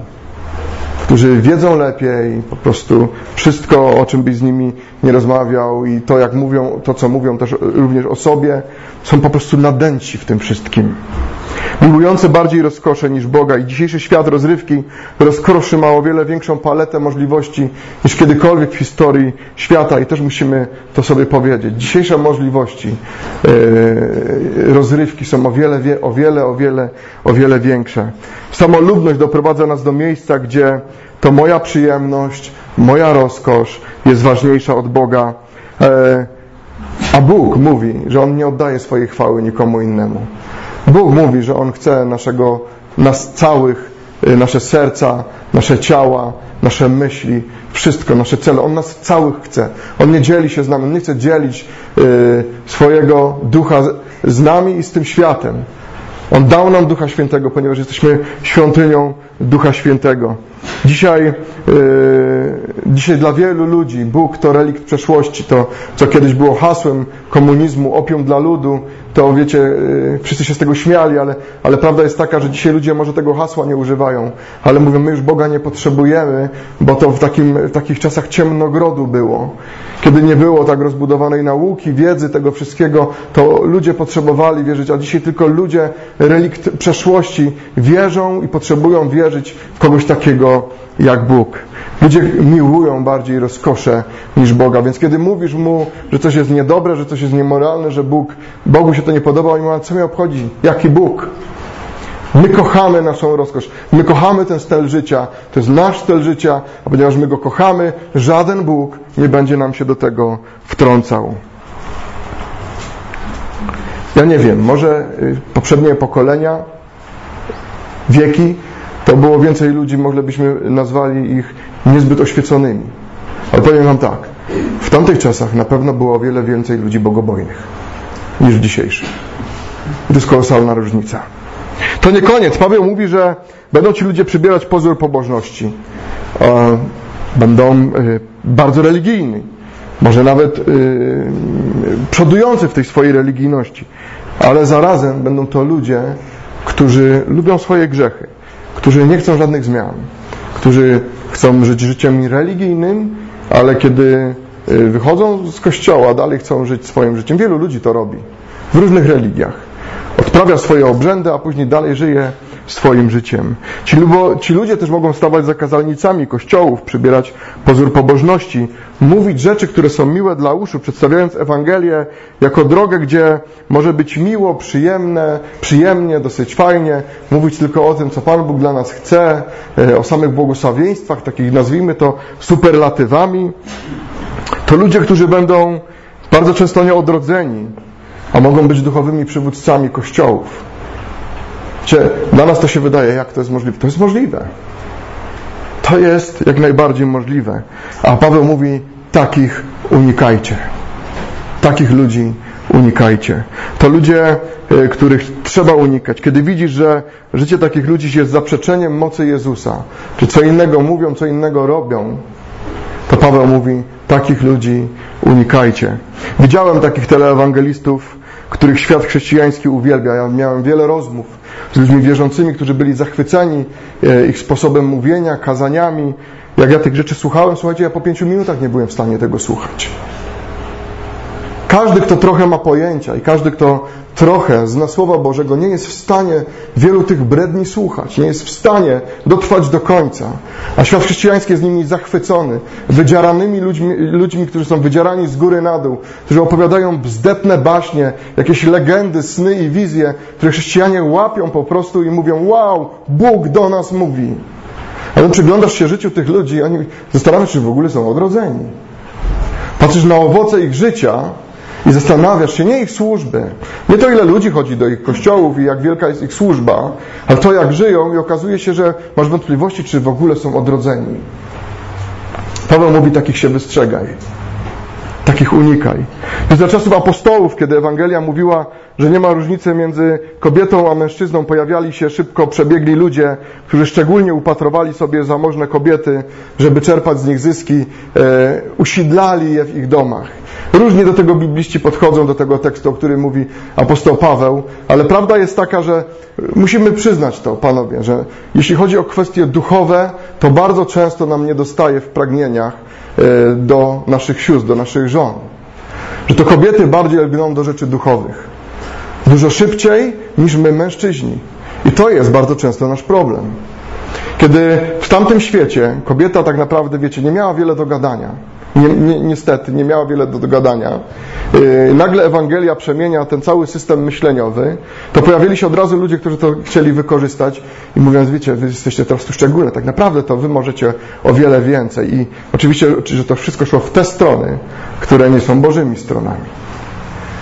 którzy wiedzą lepiej, po prostu wszystko, o czym byś z nimi nie rozmawiał i to, jak mówią, to, co mówią też również o sobie, są po prostu nadęci w tym wszystkim. Miłujący bardziej rozkosze niż Boga i dzisiejszy świat rozrywki rozkroszy ma o wiele większą paletę możliwości niż kiedykolwiek w historii świata i też musimy to sobie powiedzieć. Dzisiejsze możliwości yy, rozrywki są o wiele, o wiele, o wiele, o wiele większe. Samolubność doprowadza nas do miejsca, gdzie to moja przyjemność, moja rozkosz jest ważniejsza od Boga. Yy, a Bóg mówi, że On nie oddaje swojej chwały nikomu innemu. Bóg mówi, że On chce naszego, nas całych, y, nasze serca, nasze ciała, nasze myśli, wszystko, nasze cele. On nas całych chce. On nie dzieli się z nami, On nie chce dzielić y, swojego ducha z nami i z tym światem. On dał nam Ducha Świętego, ponieważ jesteśmy świątynią Ducha Świętego. Dzisiaj, yy, dzisiaj dla wielu ludzi Bóg to relikt przeszłości, to co kiedyś było hasłem komunizmu, opium dla ludu, to wiecie, yy, wszyscy się z tego śmiali, ale, ale prawda jest taka, że dzisiaj ludzie może tego hasła nie używają, ale mówią, my już Boga nie potrzebujemy, bo to w, takim, w takich czasach ciemnogrodu było. Kiedy nie było tak rozbudowanej nauki, wiedzy, tego wszystkiego, to ludzie potrzebowali wierzyć, a dzisiaj tylko ludzie relikt przeszłości wierzą i potrzebują wierzyć w kogoś takiego jak Bóg. Ludzie miłują bardziej rozkosze niż Boga, więc kiedy mówisz mu, że coś jest niedobre, że coś jest niemoralne, że Bóg, Bogu się to nie podoba, oni mówią, co mnie obchodzi? Jaki Bóg? My kochamy naszą rozkosz. My kochamy ten styl życia. To jest nasz styl życia, a ponieważ my go kochamy, żaden Bóg nie będzie nam się do tego wtrącał. Ja nie wiem, może y, poprzednie pokolenia, wieki, to było więcej ludzi, może byśmy nazwali ich niezbyt oświeconymi. Ale powiem Wam tak, w tamtych czasach na pewno było o wiele więcej ludzi bogobojnych niż w dzisiejszych. I to jest kolosalna różnica. To nie koniec. Paweł mówi, że będą ci ludzie przybierać pozór pobożności. Będą e, bardzo religijni. Może nawet e, przodujący w tej swojej religijności. Ale zarazem będą to ludzie, którzy lubią swoje grzechy, którzy nie chcą żadnych zmian, którzy chcą żyć życiem religijnym, ale kiedy e, wychodzą z kościoła, dalej chcą żyć swoim życiem. Wielu ludzi to robi w różnych religiach odprawia swoje obrzędy, a później dalej żyje swoim życiem. Ci, ci ludzie też mogą stawać za kazalnicami kościołów, przybierać pozór pobożności, mówić rzeczy, które są miłe dla uszu, przedstawiając Ewangelię jako drogę, gdzie może być miło, przyjemne, przyjemnie, dosyć fajnie, mówić tylko o tym, co Pan Bóg dla nas chce, e, o samych błogosławieństwach, takich nazwijmy to superlatywami. To ludzie, którzy będą bardzo często nieodrodzeni, a mogą być duchowymi przywódcami kościołów. Cie, dla nas to się wydaje, jak to jest możliwe. To jest możliwe. To jest jak najbardziej możliwe. A Paweł mówi, takich unikajcie. Takich ludzi unikajcie. To ludzie, e, których trzeba unikać. Kiedy widzisz, że życie takich ludzi jest zaprzeczeniem mocy Jezusa, czy co innego mówią, co innego robią, to Paweł mówi, takich ludzi unikajcie. Widziałem takich teleewangelistów, których świat chrześcijański uwielbia. Ja miałem wiele rozmów z ludźmi wierzącymi, którzy byli zachwyceni e, ich sposobem mówienia, kazaniami. Jak ja tych rzeczy słuchałem, słuchajcie, ja po pięciu minutach nie byłem w stanie tego słuchać. Każdy, kto trochę ma pojęcia i każdy, kto trochę zna Słowa Bożego, nie jest w stanie wielu tych bredni słuchać, nie jest w stanie dotrwać do końca. A świat chrześcijański jest nimi zachwycony, wydzieranymi ludźmi, ludźmi, którzy są wydzierani z góry na dół, którzy opowiadają bzdetne baśnie, jakieś legendy, sny i wizje, które chrześcijanie łapią po prostu i mówią, wow, Bóg do nas mówi. Ale przyglądasz się życiu tych ludzi i oni zastanawiasz się, czy w ogóle są odrodzeni. Patrzysz na owoce ich życia i zastanawiasz się, nie ich służby, nie to ile ludzi chodzi do ich kościołów i jak wielka jest ich służba, ale to jak żyją i okazuje się, że masz wątpliwości, czy w ogóle są odrodzeni. Paweł mówi, takich się wystrzegaj. Takich unikaj. Więc za czasów apostołów, kiedy Ewangelia mówiła, że nie ma różnicy między kobietą a mężczyzną, pojawiali się szybko przebiegli ludzie, którzy szczególnie upatrowali sobie zamożne kobiety, żeby czerpać z nich zyski, e, usidlali je w ich domach. Różnie do tego bibliści podchodzą, do tego tekstu, o którym mówi apostoł Paweł, ale prawda jest taka, że musimy przyznać to, panowie, że jeśli chodzi o kwestie duchowe, to bardzo często nam nie dostaje w pragnieniach e, do naszych sióstr, do naszych żon. Że to kobiety bardziej lgną do rzeczy duchowych. Dużo szybciej niż my, mężczyźni. I to jest bardzo często nasz problem. Kiedy w tamtym świecie kobieta tak naprawdę, wiecie, nie miała wiele do gadania, ni, ni, niestety nie miała wiele do gadania, yy, nagle Ewangelia przemienia ten cały system myśleniowy, to pojawili się od razu ludzie, którzy to chcieli wykorzystać i mówiąc, wiecie, wy jesteście teraz tu szczególne, tak naprawdę to wy możecie o wiele więcej. I oczywiście, że to wszystko szło w te strony, które nie są Bożymi stronami.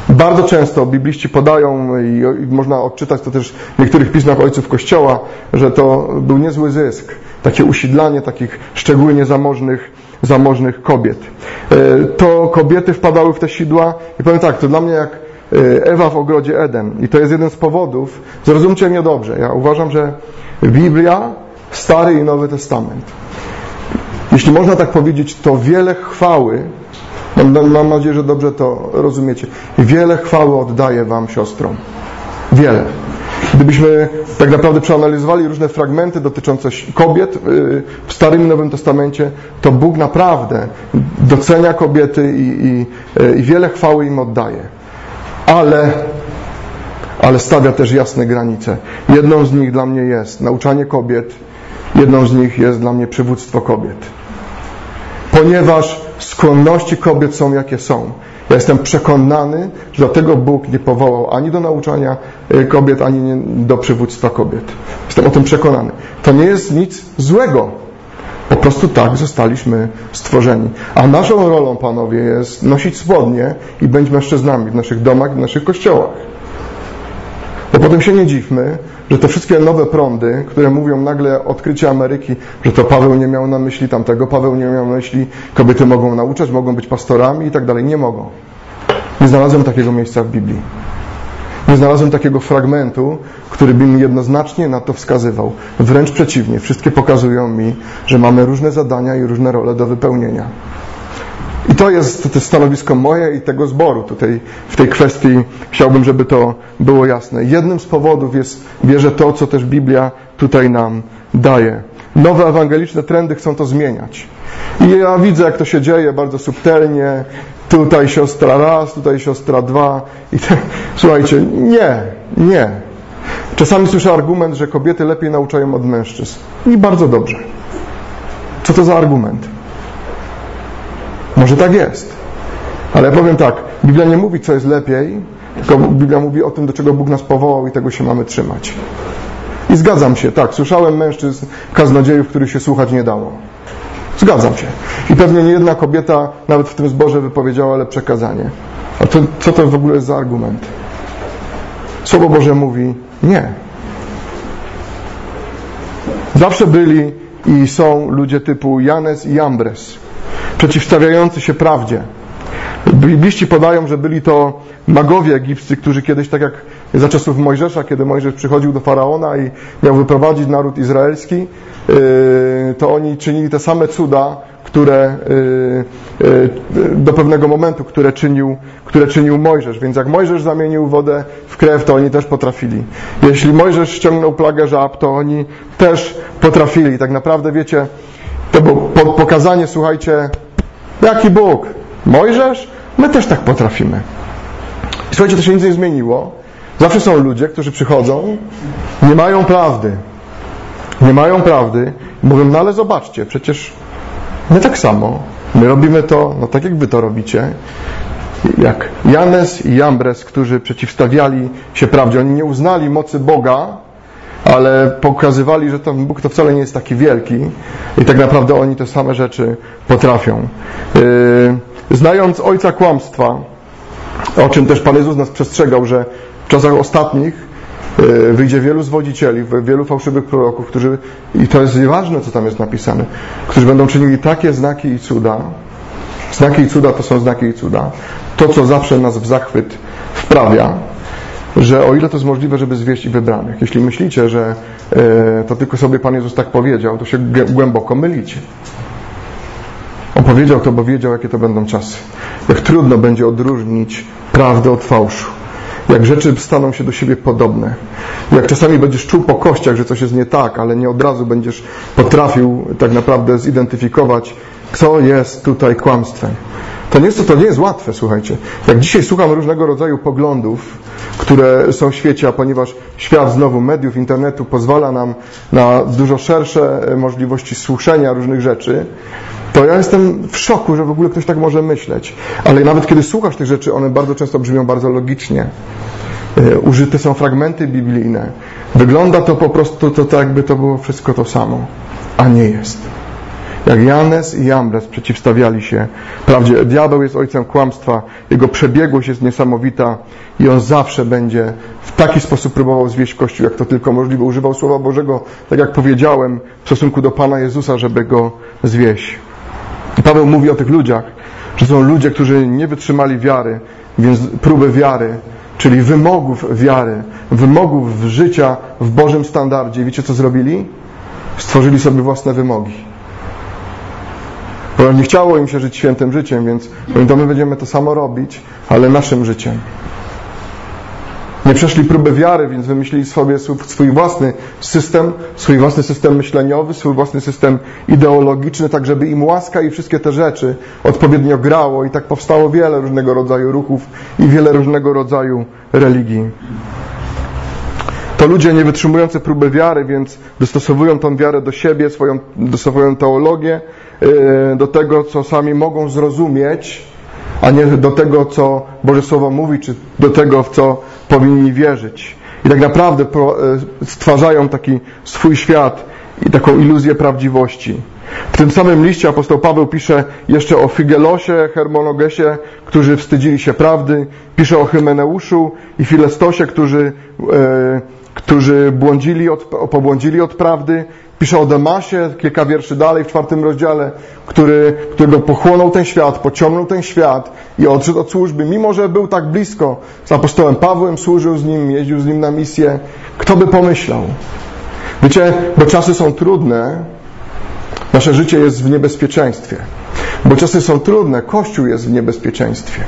Bardzo często bibliści podają i można odczytać to też w niektórych pismach ojców Kościoła, że to był niezły zysk, takie usidlanie takich szczególnie zamożnych, zamożnych kobiet. E, to kobiety wpadały w te sidła i powiem tak, to dla mnie jak e, Ewa w ogrodzie Eden i to jest jeden z powodów, zrozumcie mnie dobrze, ja uważam, że Biblia, Stary i Nowy Testament, jeśli można tak powiedzieć, to wiele chwały Mam, nadzieję, że dobrze to rozumiecie. Wiele chwały oddaję Wam, siostrom. Wiele. Gdybyśmy tak naprawdę przeanalizowali różne fragmenty dotyczące kobiet y, w Starym i Nowym Testamencie, to Bóg naprawdę docenia kobiety i, i, y, i wiele chwały im oddaje. Ale, ale stawia też jasne granice. Jedną z nich dla mnie jest nauczanie kobiet, jedną z nich jest dla mnie przywództwo kobiet. Ponieważ skłonności kobiet są jakie są. Ja jestem przekonany, że dlatego Bóg nie powołał ani do nauczania y, kobiet, ani do przywództwa kobiet. Jestem o tym przekonany. To nie jest nic złego. Po prostu tak zostaliśmy stworzeni. A naszą rolą, panowie, jest nosić spodnie i być mężczyznami w naszych domach w naszych kościołach. Bo potem się nie dziwmy, że te wszystkie nowe prądy, które mówią nagle odkrycie Ameryki, że to Paweł nie miał na myśli tamtego, Paweł nie miał na myśli, kobiety mogą nauczać, mogą być pastorami i tak dalej. Nie mogą. Nie znalazłem takiego miejsca w Biblii. Nie znalazłem takiego fragmentu, który by mi jednoznacznie na to wskazywał. Wręcz przeciwnie, wszystkie pokazują mi, że mamy różne zadania i różne role do wypełnienia. I to jest stanowisko moje i tego zboru. Tutaj w tej kwestii chciałbym, żeby to było jasne. Jednym z powodów jest, wierzę, to, co też Biblia tutaj nam daje. Nowe ewangeliczne trendy chcą to zmieniać. I ja widzę, jak to się dzieje bardzo subtelnie. Tutaj siostra raz, tutaj siostra dwa. I te, słuchajcie, nie, nie. Czasami słyszę argument, że kobiety lepiej nauczają od mężczyzn. I bardzo dobrze. Co to za argument? Może tak jest. Ale ja powiem tak, Biblia nie mówi, co jest lepiej, tylko Biblia mówi o tym, do czego Bóg nas powołał i tego się mamy trzymać. I zgadzam się, tak, słyszałem mężczyzn, kaznodziejów, których się słuchać nie dało. Zgadzam się. I pewnie nie jedna kobieta nawet w tym zborze wypowiedziała lepsze kazanie. A to, co to w ogóle jest za argument? Słowo Boże mówi nie. Zawsze byli i są ludzie typu Janes i Jambres, przeciwstawiający się prawdzie. Bibliści podają, że byli to magowie egipscy, którzy kiedyś, tak jak za czasów Mojżesza, kiedy Mojżesz przychodził do Faraona i miał wyprowadzić naród izraelski, yy, to oni czynili te same cuda, które yy, yy, do pewnego momentu, które czynił, które czynił Mojżesz. Więc jak Mojżesz zamienił wodę w krew, to oni też potrafili. Jeśli Mojżesz ściągnął plagę żab, to oni też potrafili. Tak naprawdę, wiecie, to było pokazanie, słuchajcie, jaki Bóg? Mojżesz? My też tak potrafimy. I słuchajcie, to się nic nie zmieniło. Zawsze są ludzie, którzy przychodzą, nie mają prawdy. Nie mają prawdy mówią, no ale zobaczcie, przecież my tak samo. My robimy to, no tak jak wy to robicie. Jak Janes i Jambres, którzy przeciwstawiali się prawdzie. Oni nie uznali mocy Boga, ale pokazywali, że to Bóg to wcale nie jest taki wielki i tak naprawdę oni te same rzeczy potrafią. Yy, znając ojca kłamstwa, o czym też Pan Jezus nas przestrzegał, że w czasach ostatnich yy, wyjdzie wielu zwodzicieli, wielu fałszywych proroków, którzy, i to jest ważne, co tam jest napisane, którzy będą czynili takie znaki i cuda. Znaki i cuda to są znaki i cuda. To, co zawsze nas w zachwyt wprawia, że o ile to jest możliwe, żeby zwieść wybranych. Jeśli myślicie, że e, to tylko sobie Pan Jezus tak powiedział, to się głęboko mylicie. On powiedział to, bo wiedział, jakie to będą czasy. Jak trudno będzie odróżnić prawdę od fałszu. Jak rzeczy staną się do siebie podobne. Jak czasami będziesz czuł po kościach, że coś jest nie tak, ale nie od razu będziesz potrafił tak naprawdę zidentyfikować, co jest tutaj kłamstwem. To nie, jest, to nie jest łatwe, słuchajcie. Jak dzisiaj słucham różnego rodzaju poglądów, które są w świecie, a ponieważ świat znowu mediów, internetu pozwala nam na dużo szersze możliwości słuszenia różnych rzeczy, to ja jestem w szoku, że w ogóle ktoś tak może myśleć. Ale nawet kiedy słuchasz tych rzeczy, one bardzo często brzmią bardzo logicznie. E, użyte są fragmenty biblijne. Wygląda to po prostu to tak, jakby to było wszystko to samo, a nie jest. Jak Janes i Jambres przeciwstawiali się prawdzie. Diabeł jest ojcem kłamstwa, jego przebiegłość jest niesamowita i on zawsze będzie w taki sposób próbował zwieść Kościół, jak to tylko możliwe. Używał Słowa Bożego, tak jak powiedziałem, w stosunku do Pana Jezusa, żeby go zwieść. I Paweł mówi o tych ludziach, że są ludzie, którzy nie wytrzymali wiary, więc próby wiary, czyli wymogów wiary, wymogów życia w Bożym standardzie. Wiecie, co zrobili? Stworzyli sobie własne wymogi. Bo nie chciało im się żyć świętym życiem, więc to my będziemy to samo robić, ale naszym życiem. Nie przeszli próby wiary, więc wymyślili sobie swój własny system, swój własny system myśleniowy, swój własny system ideologiczny, tak żeby im łaska i wszystkie te rzeczy odpowiednio grało i tak powstało wiele różnego rodzaju ruchów i wiele różnego rodzaju religii. To ludzie nie wytrzymujący próby wiary, więc dostosowują tą wiarę do siebie, swoją, dostosowują teologię do tego, co sami mogą zrozumieć, a nie do tego, co Boże Słowo mówi, czy do tego, w co powinni wierzyć. I tak naprawdę e, stwarzają taki swój świat i taką iluzję prawdziwości. W tym samym liście apostoł Paweł pisze jeszcze o Figelosie, Hermonogesie, którzy wstydzili się prawdy. Pisze o Hymeneuszu i Filestosie, którzy, e, którzy błądzili od, pobłądzili od prawdy. Pisze o Demasie, kilka wierszy dalej, w czwartym rozdziale, który, którego pochłonął ten świat, pociągnął ten świat i odszedł od służby, mimo że był tak blisko z apostołem Pawłem, służył z nim, jeździł z nim na misję. Kto by pomyślał? Wiecie, bo czasy są trudne, nasze życie jest w niebezpieczeństwie. Bo czasy są trudne, Kościół jest w niebezpieczeństwie.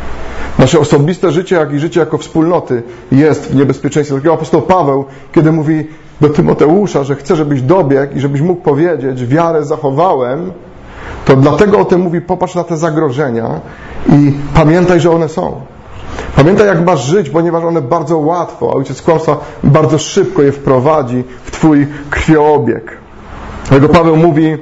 Nasze osobiste życie, jak i życie jako wspólnoty jest w niebezpieczeństwie. Dlatego apostoł Paweł, kiedy mówi do Tymoteusza, że chce, żebyś dobiegł i żebyś mógł powiedzieć, wiarę zachowałem, to dlatego o tym mówi, popatrz na te zagrożenia i pamiętaj, że one są. Pamiętaj, jak masz żyć, ponieważ one bardzo łatwo, a ojciec kłamstwa bardzo szybko je wprowadzi w Twój krwioobieg. Dlatego Paweł mówi,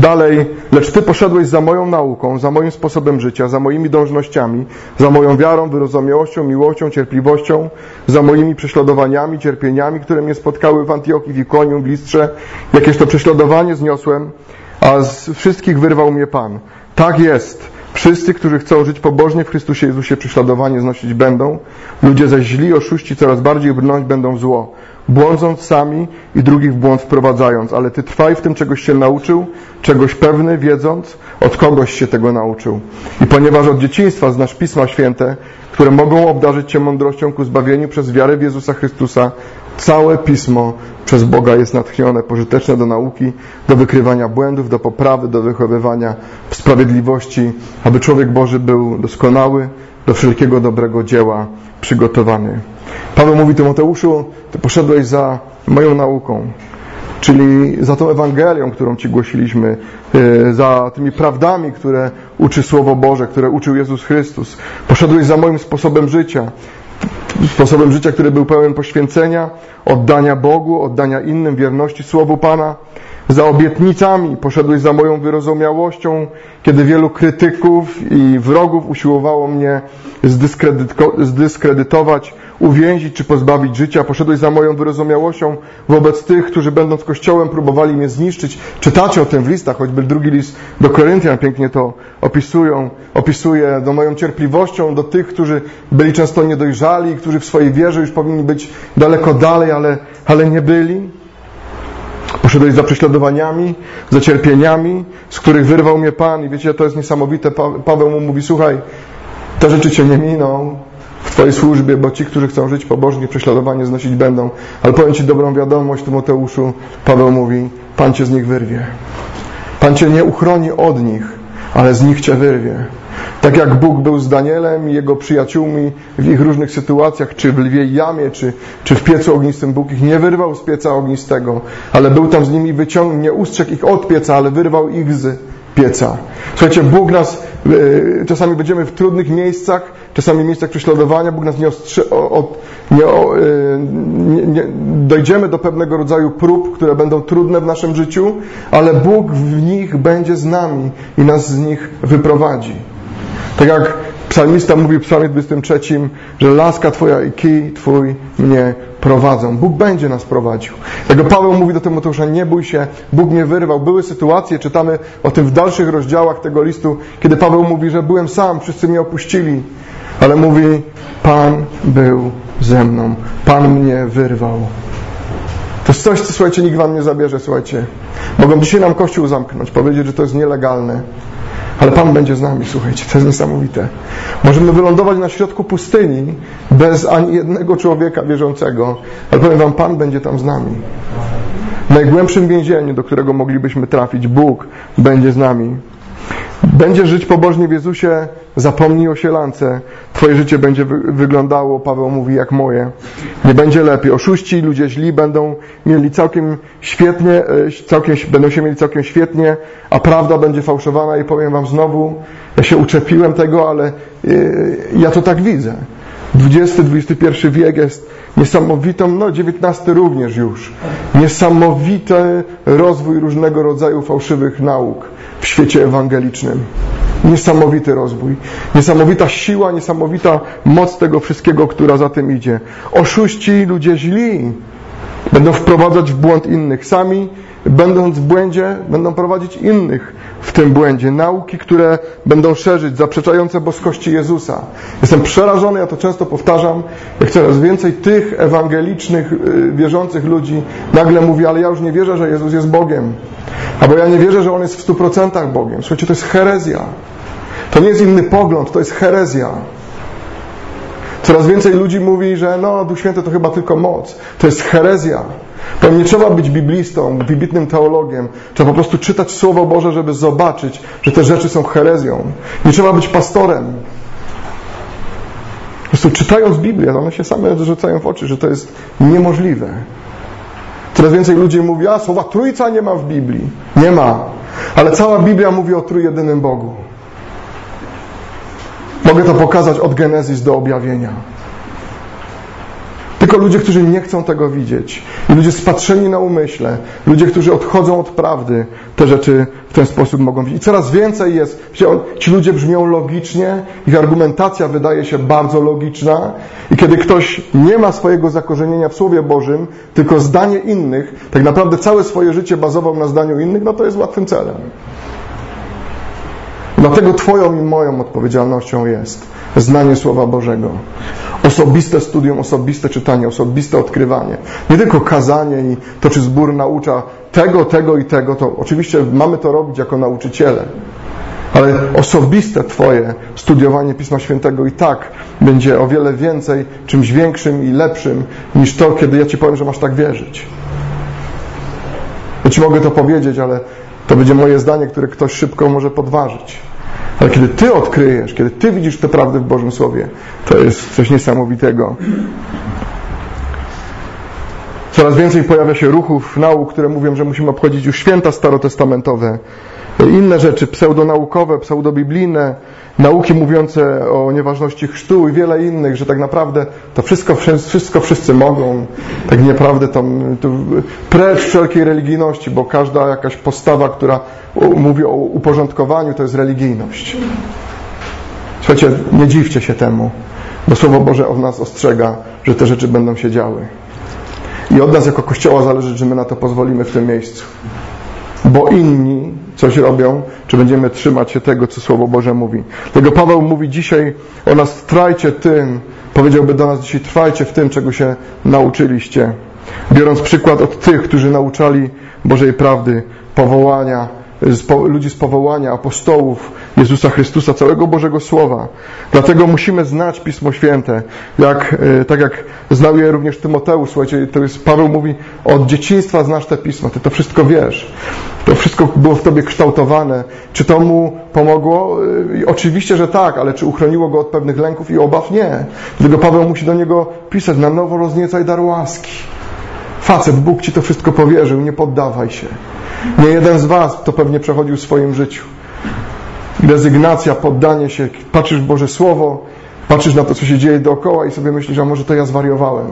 Dalej, lecz Ty poszedłeś za moją nauką, za moim sposobem życia, za moimi dążnościami, za moją wiarą, wyrozumiałością, miłością, cierpliwością, za moimi prześladowaniami, cierpieniami, które mnie spotkały w Antiochii, w Ikonium, w Listrze. Jakież to prześladowanie zniosłem, a z wszystkich wyrwał mnie Pan. Tak jest. Wszyscy, którzy chcą żyć pobożnie w Chrystusie Jezusie, prześladowanie znosić będą. Ludzie zaś źli, oszuści coraz bardziej brnąć będą w zło błądząc sami i drugich w błąd wprowadzając, ale Ty trwaj w tym, czegoś się nauczył, czegoś pewny, wiedząc, od kogoś się tego nauczył. I ponieważ od dzieciństwa znasz Pisma Święte, które mogą obdarzyć Cię mądrością ku zbawieniu przez wiarę w Jezusa Chrystusa, całe Pismo przez Boga jest natchnione, pożyteczne do nauki, do wykrywania błędów, do poprawy, do wychowywania w sprawiedliwości, aby człowiek Boży był doskonały, do wszelkiego dobrego dzieła przygotowany. Paweł mówi Tymoteuszu, ty poszedłeś za moją nauką, czyli za tą Ewangelią, którą Ci głosiliśmy, e, za tymi prawdami, które uczy Słowo Boże, które uczył Jezus Chrystus. Poszedłeś za moim sposobem życia, sposobem życia, który był pełen poświęcenia, oddania Bogu, oddania innym, wierności Słowu Pana, za obietnicami, poszedłeś za moją wyrozumiałością, kiedy wielu krytyków i wrogów usiłowało mnie zdyskredytować, uwięzić czy pozbawić życia. Poszedłeś za moją wyrozumiałością wobec tych, którzy będąc Kościołem próbowali mnie zniszczyć. Czytacie o tym w listach, choćby drugi list do Koryntian pięknie to opisują. Opisuje do moją cierpliwością do tych, którzy byli często niedojrzali, którzy w swojej wierze już powinni być daleko dalej, ale, ale nie byli. Poszedłeś za prześladowaniami, za cierpieniami, z których wyrwał mnie Pan. I wiecie, to jest niesamowite. Paweł mu mówi, słuchaj, te rzeczy Cię nie miną w Twojej służbie, bo ci, którzy chcą żyć pobożnie, prześladowanie znosić będą. Ale powiem Ci dobrą wiadomość, Tymoteuszu. Paweł mówi, Pan Cię z nich wyrwie. Pan Cię nie uchroni od nich, ale z nich Cię wyrwie. Tak jak Bóg był z Danielem i jego przyjaciółmi w ich różnych sytuacjach, czy w lwiej jamie, czy, czy w piecu ognistym, Bóg ich nie wyrwał z pieca ognistego, ale był tam z nimi wyciągnięty, nie ustrzegł ich od pieca, ale wyrwał ich z pieca. Słuchajcie, Bóg nas, czasami będziemy w trudnych miejscach, czasami miejscach prześladowania, Bóg nas nie ostrzy, od, nie, yy, nie, nie, dojdziemy do pewnego rodzaju prób, które będą trudne w naszym życiu, ale Bóg w nich będzie z nami i nas z nich wyprowadzi. Tak jak psalmista mówi w psalmie 23, że laska Twoja i kij Twój mnie prowadzą. Bóg będzie nas prowadził. Tego Paweł mówi do Tymoteusza, nie bój się, Bóg mnie wyrwał. Były sytuacje, czytamy o tym w dalszych rozdziałach tego listu, kiedy Paweł mówi, że byłem sam, wszyscy mnie opuścili. Ale mówi, Pan był ze mną. Pan mnie wyrwał. To jest coś, co słuchajcie, nikt wam nie zabierze, słuchajcie. Mogą dzisiaj nam Kościół zamknąć, powiedzieć, że to jest nielegalne. Ale Pan będzie z nami, słuchajcie, to jest niesamowite. Możemy wylądować na środku pustyni bez ani jednego człowieka wierzącego, ale powiem Wam, Pan będzie tam z nami. W najgłębszym więzieniu, do którego moglibyśmy trafić, Bóg będzie z nami. Będziesz żyć pobożnie w Jezusie, zapomnij o sielance. Twoje życie będzie wy wyglądało, Paweł mówi, jak moje. Nie będzie lepiej. Oszuści, ludzie źli będą mieli całkiem świetnie, e, całkiem, będą się mieli całkiem świetnie, a prawda będzie fałszowana i powiem Wam znowu, ja się uczepiłem tego, ale yy, ja to tak widzę. XX-XXI wiek jest niesamowitą, no XIX również już, niesamowity rozwój różnego rodzaju fałszywych nauk w świecie ewangelicznym. Niesamowity rozwój, niesamowita siła, niesamowita moc tego wszystkiego, która za tym idzie. Oszuści, ludzie źli, będą wprowadzać w błąd innych. Sami, będąc w błędzie, będą prowadzić innych w tym błędzie. Nauki, które będą szerzyć, zaprzeczające boskości Jezusa. Jestem przerażony, ja to często powtarzam, jak coraz więcej tych ewangelicznych, y, wierzących ludzi nagle mówi, ale ja już nie wierzę, że Jezus jest Bogiem. Albo ja nie wierzę, że On jest w stu procentach Bogiem. Słuchajcie, to jest herezja. To nie jest inny pogląd, to jest herezja. Coraz więcej ludzi mówi, że no, Duch Święty to chyba tylko moc. To jest herezja. Bo nie trzeba być biblistą, wybitnym teologiem. Trzeba po prostu czytać Słowo Boże, żeby zobaczyć, że te rzeczy są herezją. Nie trzeba być pastorem. Po prostu czytając Biblię, one się same rzucają w oczy, że to jest niemożliwe. Coraz więcej ludzi mówi, a słowa Trójca nie ma w Biblii. Nie ma. Ale cała Biblia mówi o trójjedynym Bogu. Mogę to pokazać od Genezis do objawienia. Tylko ludzie, którzy nie chcą tego widzieć i ludzie spatrzeni na umyśle, ludzie, którzy odchodzą od prawdy, te rzeczy w ten sposób mogą widzieć. I coraz więcej jest, ci ludzie brzmią logicznie, ich argumentacja wydaje się bardzo logiczna i kiedy ktoś nie ma swojego zakorzenienia w Słowie Bożym, tylko zdanie innych, tak naprawdę całe swoje życie bazował na zdaniu innych, no to jest łatwym celem. Dlatego Twoją i moją odpowiedzialnością jest znanie Słowa Bożego. Osobiste studium, osobiste czytanie, osobiste odkrywanie. Nie tylko kazanie i to, czy zbór naucza tego, tego i tego, to oczywiście mamy to robić jako nauczyciele. Ale osobiste Twoje studiowanie Pisma Świętego i tak będzie o wiele więcej, czymś większym i lepszym niż to, kiedy ja Ci powiem, że masz tak wierzyć. Ja Ci mogę to powiedzieć, ale to będzie moje zdanie, które ktoś szybko może podważyć. Ale kiedy Ty odkryjesz, kiedy Ty widzisz te prawdy w Bożym Słowie, to jest coś niesamowitego. Coraz więcej pojawia się ruchów, nauk, które mówią, że musimy obchodzić już święta starotestamentowe, inne rzeczy pseudonaukowe, pseudobiblijne, nauki mówiące o nieważności chrztu i wiele innych, że tak naprawdę to wszystko, wszystko wszyscy mogą. Tak naprawdę to, to precz wszelkiej religijności, bo każda jakaś postawa, która mówi o uporządkowaniu, to jest religijność. Słuchajcie, nie dziwcie się temu, bo Słowo Boże od nas ostrzega, że te rzeczy będą się działy. I od nas jako Kościoła zależy, czy my na to pozwolimy w tym miejscu. Bo inni coś robią, czy będziemy trzymać się tego, co Słowo Boże mówi. Dlatego Paweł mówi dzisiaj o nas, trwajcie tym, powiedziałby do nas dzisiaj, trwajcie w tym, czego się nauczyliście. Biorąc przykład od tych, którzy nauczali Bożej prawdy, powołania, ludzi z powołania, apostołów Jezusa Chrystusa, całego Bożego Słowa. Dlatego musimy znać Pismo Święte, jak, e, tak jak znał je również Tymoteusz. Słuchajcie, to jest, Paweł mówi, od dzieciństwa znasz te Pisma, ty to wszystko wiesz. To wszystko było w tobie kształtowane. Czy to mu pomogło? E, oczywiście, że tak, ale czy uchroniło go od pewnych lęków i obaw? Nie. Dlatego Paweł musi do niego pisać, na nowo rozniecaj dar łaski. Facet, Bóg ci to wszystko powierzył, nie poddawaj się. Nie jeden z was to pewnie przechodził w swoim życiu. Rezygnacja, poddanie się, patrzysz w Boże Słowo, patrzysz na to, co się dzieje dookoła i sobie myślisz, a może to ja zwariowałem.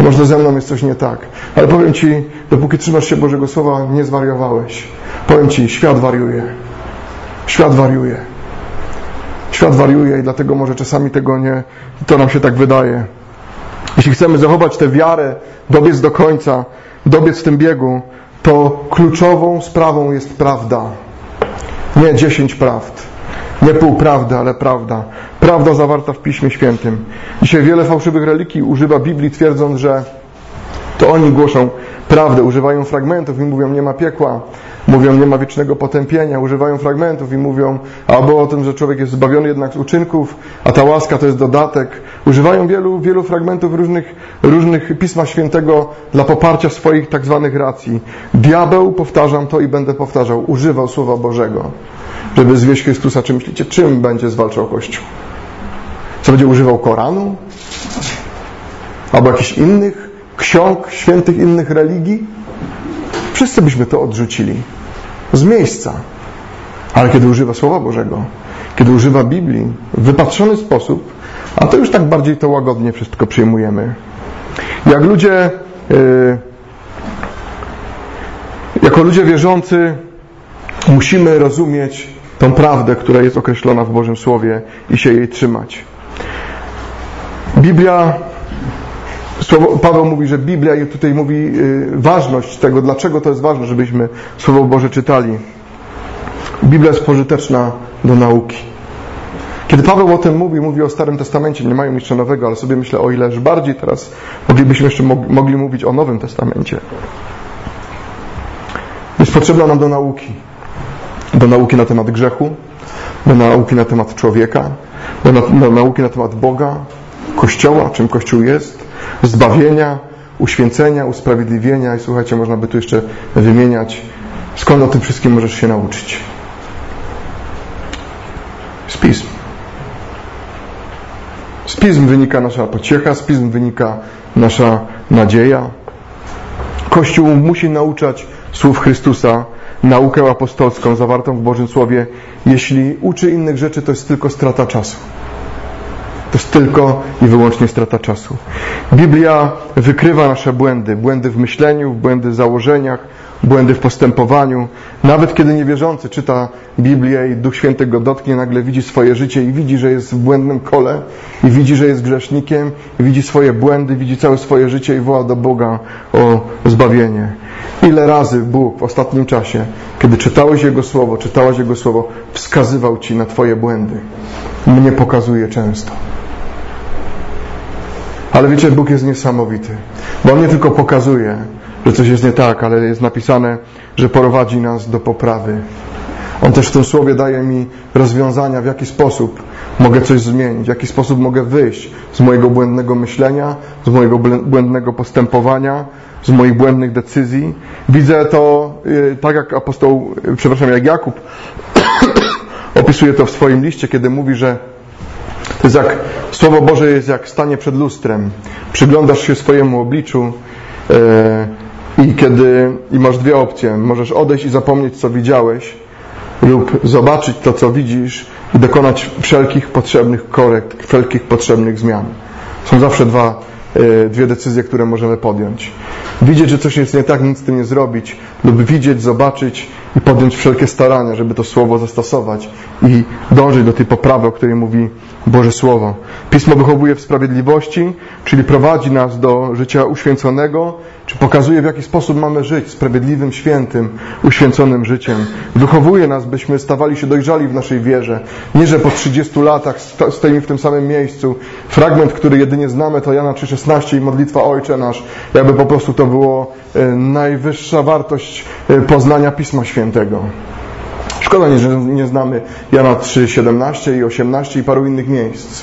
A może ze mną jest coś nie tak. Ale powiem Ci, dopóki trzymasz się Bożego Słowa, nie zwariowałeś. Powiem Ci, świat wariuje. Świat wariuje. Świat wariuje i dlatego może czasami tego nie, to nam się tak wydaje. Jeśli chcemy zachować tę wiarę, dobiec do końca, dobiec w tym biegu, to kluczową sprawą jest prawda. Nie dziesięć prawd. Nie pół prawdy, ale prawda. Prawda zawarta w Piśmie Świętym. Dzisiaj wiele fałszywych religii używa Biblii, twierdząc, że to oni głoszą prawdę, używają fragmentów i mówią, nie ma piekła, mówią, nie ma wiecznego potępienia, używają fragmentów i mówią albo o tym, że człowiek jest zbawiony jednak z uczynków, a ta łaska to jest dodatek. Używają wielu, wielu fragmentów różnych, różnych Pisma Świętego dla poparcia swoich tak zwanych racji. Diabeł, powtarzam to i będę powtarzał, używał Słowa Bożego, żeby zwieść Chrystusa. Czy myślicie, czym będzie zwalczał Kościół? Co będzie używał Koranu? Albo jakichś innych ksiąg świętych innych religii? Wszyscy byśmy to odrzucili z miejsca. Ale kiedy używa Słowa Bożego, kiedy używa Biblii w wypatrzony sposób, a to już tak bardziej to łagodnie wszystko przyjmujemy. Jak ludzie, yy, jako ludzie wierzący, musimy rozumieć tą prawdę, która jest określona w Bożym Słowie i się jej trzymać. Biblia Słowo, Paweł mówi, że Biblia i tutaj mówi y, ważność tego, dlaczego to jest ważne, żebyśmy Słowo Boże czytali. Biblia jest pożyteczna do nauki. Kiedy Paweł o tym mówi, mówi o Starym Testamencie, nie mają jeszcze nowego, ale sobie myślę, o ileż bardziej teraz moglibyśmy jeszcze mogli mówić o Nowym Testamencie. Jest potrzebna nam do nauki. Do nauki na temat grzechu, do nauki na temat człowieka, do, na, do nauki na temat Boga, Kościoła, czym Kościół jest, zbawienia, uświęcenia, usprawiedliwienia i słuchajcie, można by tu jeszcze wymieniać, skąd o tym wszystkim możesz się nauczyć. Z pism. Z pism wynika nasza pociecha, z pism wynika nasza nadzieja. Kościół musi nauczać słów Chrystusa, naukę apostolską zawartą w Bożym Słowie. Jeśli uczy innych rzeczy, to jest tylko strata czasu. To jest tylko i wyłącznie strata czasu. Biblia wykrywa nasze błędy, błędy w myśleniu, błędy w założeniach, błędy w postępowaniu. Nawet kiedy niewierzący czyta Biblię i Duch Święty go dotknie, nagle widzi swoje życie i widzi, że jest w błędnym kole i widzi, że jest grzesznikiem i widzi swoje błędy, widzi całe swoje życie i woła do Boga o zbawienie. Ile razy Bóg w ostatnim czasie, kiedy czytałeś Jego Słowo, czytałaś Jego Słowo, wskazywał Ci na Twoje błędy. Mnie pokazuje często. Ale wiecie, Bóg jest niesamowity, bo On nie tylko pokazuje, że coś jest nie tak, ale jest napisane, że prowadzi nas do poprawy. On też w tym słowie daje mi rozwiązania, w jaki sposób mogę coś zmienić, w jaki sposób mogę wyjść z mojego błędnego myślenia, z mojego błędnego postępowania, z moich błędnych decyzji. Widzę to y, tak jak apostoł, y, przepraszam, jak Jakub opisuje to w swoim liście, kiedy mówi, że to jest jak, Słowo Boże jest jak stanie przed lustrem. Przyglądasz się swojemu obliczu yy, i kiedy, i masz dwie opcje. Możesz odejść i zapomnieć, co widziałeś, lub zobaczyć to, co widzisz i dokonać wszelkich potrzebnych korekt, wszelkich potrzebnych zmian. Są zawsze dwa, yy, dwie decyzje, które możemy podjąć. Widzieć, że coś jest nie tak, nic z tym nie zrobić, lub widzieć, zobaczyć i podjąć wszelkie starania, żeby to słowo zastosować i dążyć do tej poprawy, o której mówi Boże Słowo. Pismo wychowuje w sprawiedliwości, czyli prowadzi nas do życia uświęconego, czy pokazuje w jaki sposób mamy żyć sprawiedliwym, świętym, uświęconym życiem. Wychowuje nas, byśmy stawali się dojrzali w naszej wierze. Nie, że po 30 latach stoimy w tym samym miejscu. Fragment, który jedynie znamy, to Jana 3,16 i modlitwa Ojcze nasz. Jakby po prostu to było e, najwyższa wartość e, poznania Pisma Świętego. Szkoda, że nie znamy Jana 3, 17 i 18 i paru innych miejsc.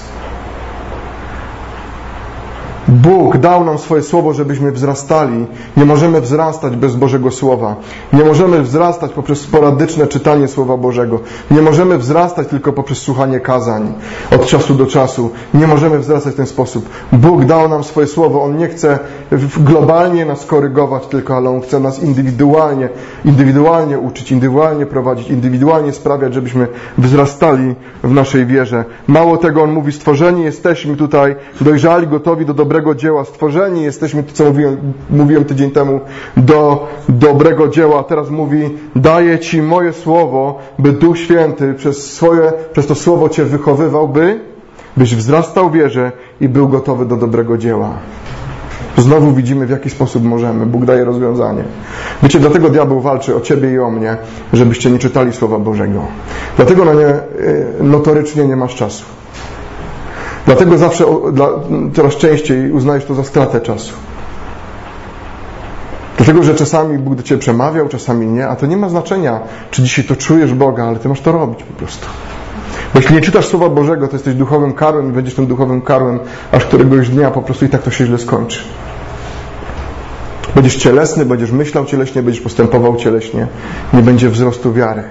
Bóg dał nam swoje słowo, żebyśmy wzrastali. Nie możemy wzrastać bez Bożego Słowa. Nie możemy wzrastać poprzez sporadyczne czytanie Słowa Bożego. Nie możemy wzrastać tylko poprzez słuchanie kazań od czasu do czasu. Nie możemy wzrastać w ten sposób. Bóg dał nam swoje słowo. On nie chce globalnie nas korygować tylko, ale On chce nas indywidualnie, indywidualnie uczyć, indywidualnie prowadzić, indywidualnie sprawiać, żebyśmy wzrastali w naszej wierze. Mało tego, On mówi, stworzeni jesteśmy tutaj, dojrzali, gotowi do dobrego dobrego dzieła. Stworzeni jesteśmy, to co mówiłem, mówiłem tydzień temu, do dobrego dzieła. Teraz mówi, daję Ci moje słowo, by Duch Święty przez, swoje, przez to słowo Cię wychowywał, by byś wzrastał wierze i był gotowy do dobrego dzieła. Znowu widzimy, w jaki sposób możemy. Bóg daje rozwiązanie. Wiecie, dlatego diabeł walczy o ciebie i o mnie, żebyście nie czytali Słowa Bożego. Dlatego na nie y, notorycznie nie masz czasu. Dlatego zawsze, dla, coraz częściej uznajesz to za stratę czasu. Dlatego, że czasami Bóg do Ciebie przemawiał, czasami nie, a to nie ma znaczenia, czy dzisiaj to czujesz Boga, ale Ty masz to robić po prostu. Bo jeśli nie czytasz Słowa Bożego, to jesteś duchowym karłem i będziesz tym duchowym karłem, aż któregoś dnia po prostu i tak to się źle skończy. Będziesz cielesny, będziesz myślał cieleśnie, będziesz postępował cieleśnie, nie będzie wzrostu wiary.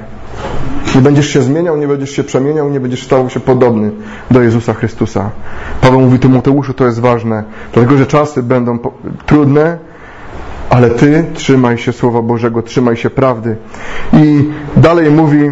Nie będziesz się zmieniał, nie będziesz się przemieniał, nie będziesz stał się podobny do Jezusa Chrystusa. Paweł mówi Tymoteuszu, to jest ważne, dlatego że czasy będą trudne, ale Ty trzymaj się Słowa Bożego, trzymaj się prawdy. I dalej mówi,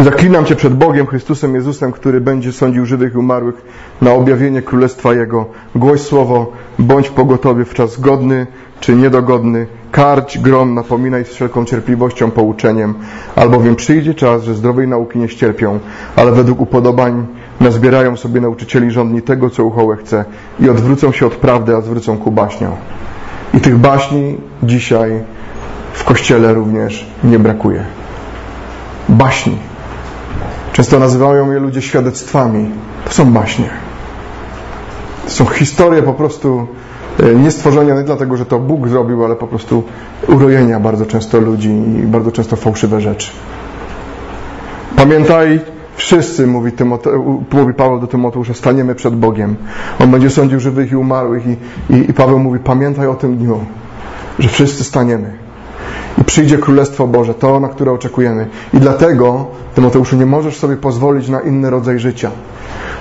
Zaklinam Cię przed Bogiem, Chrystusem Jezusem, który będzie sądził żywych i umarłych na objawienie Królestwa Jego. Głoś słowo, bądź pogotowy w czas godny czy niedogodny, karć, grom, napominaj z wszelką cierpliwością, pouczeniem, albowiem przyjdzie czas, że zdrowej nauki nie ścierpią, ale według upodobań nazbierają sobie nauczycieli rządni tego, co uchołe chce i odwrócą się od prawdy, a zwrócą ku baśniom. I tych baśni dzisiaj w Kościele również nie brakuje. Baśni. Często nazywają je ludzie świadectwami. To są baśnie. To są historie po prostu nie stworzenia nie dlatego, że to Bóg zrobił, ale po prostu urojenia bardzo często ludzi i bardzo często fałszywe rzeczy. Pamiętaj, wszyscy, mówi, Tymote, mówi Paweł do Tymoteusza, staniemy przed Bogiem. On będzie sądził żywych i umarłych i, i, i Paweł mówi, pamiętaj o tym dniu, że wszyscy staniemy. I przyjdzie Królestwo Boże, to, na które oczekujemy. I dlatego, Tymoteuszu, nie możesz sobie pozwolić na inny rodzaj życia.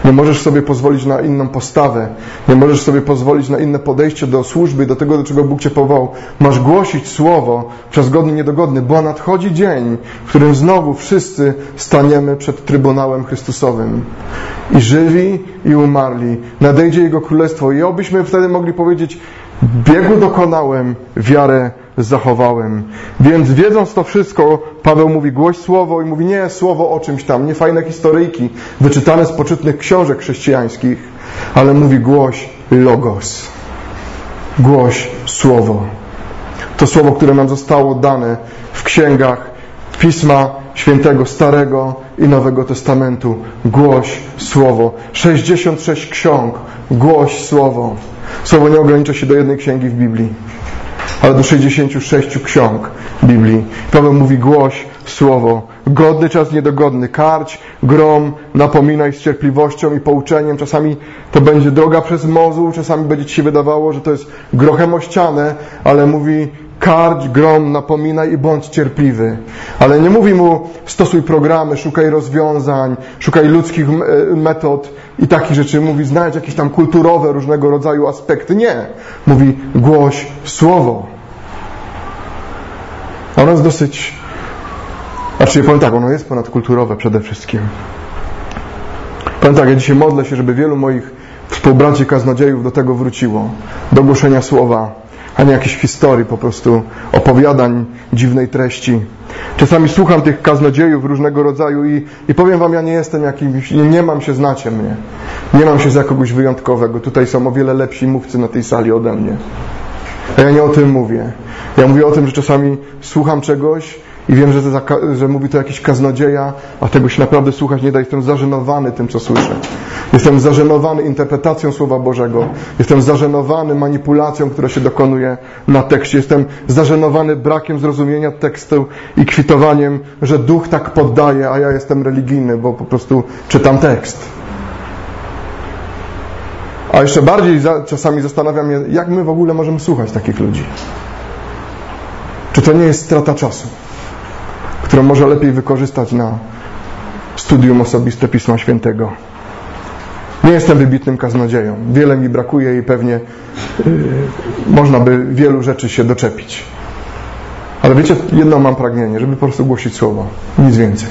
Nie możesz sobie pozwolić na inną postawę. Nie możesz sobie pozwolić na inne podejście do służby, do tego, do czego Bóg Cię powołał. Masz głosić Słowo przez godny, niedogodny, bo nadchodzi dzień, w którym znowu wszyscy staniemy przed Trybunałem Chrystusowym. I żywi, i umarli. Nadejdzie Jego Królestwo. I obyśmy wtedy mogli powiedzieć, biegu dokonałem, wiarę zachowałem. Więc wiedząc to wszystko, Paweł mówi głoś słowo i mówi nie słowo o czymś tam, nie fajne historyjki wyczytane z poczytnych książek chrześcijańskich, ale mówi głoś logos. Głoś słowo. To słowo, które nam zostało dane w księgach Pisma Świętego Starego i Nowego Testamentu. Głoś słowo. 66 ksiąg. Głoś słowo. Słowo nie ogranicza się do jednej księgi w Biblii ale do 66 ksiąg Biblii. Paweł mówi głoś słowo, godny czas niedogodny, karć, grom, napominaj z cierpliwością i pouczeniem. Czasami to będzie droga przez mozu, czasami będzie Ci się wydawało, że to jest grochem o ścianę, ale mówi karć, grom, napominaj i bądź cierpliwy. Ale nie mówi mu stosuj programy, szukaj rozwiązań, szukaj ludzkich metod i takich rzeczy. Mówi znajdź jakieś tam kulturowe różnego rodzaju aspekty. Nie. Mówi głoś słowo. Ono jest dosyć, znaczy powiem tak, ono jest ponadkulturowe przede wszystkim. Powiem tak, ja dzisiaj modlę się, żeby wielu moich współbraci kaznodziejów do tego wróciło. Do głoszenia słowa a nie jakichś historii, po prostu opowiadań dziwnej treści. Czasami słucham tych kaznodziejów różnego rodzaju i, i powiem wam, ja nie jestem jakimś, nie, nie mam się, znacie mnie. Nie mam się za kogoś wyjątkowego. Tutaj są o wiele lepsi mówcy na tej sali ode mnie. A ja nie o tym mówię. Ja mówię o tym, że czasami słucham czegoś i wiem, że, to, że mówi to jakiś kaznodzieja, a tego się naprawdę słuchać nie da. Jestem zażenowany tym, co słyszę. Jestem zażenowany interpretacją Słowa Bożego. Jestem zażenowany manipulacją, która się dokonuje na tekście. Jestem zażenowany brakiem zrozumienia tekstu i kwitowaniem, że duch tak poddaje, a ja jestem religijny, bo po prostu czytam tekst. A jeszcze bardziej za, czasami zastanawiam się, jak my w ogóle możemy słuchać takich ludzi. Czy to nie jest strata czasu, którą może lepiej wykorzystać na studium osobiste Pisma Świętego? Nie jestem wybitnym kaznodzieją. Wiele mi brakuje i pewnie yy, można by wielu rzeczy się doczepić. Ale wiecie, jedno mam pragnienie, żeby po prostu głosić słowo. Nic więcej.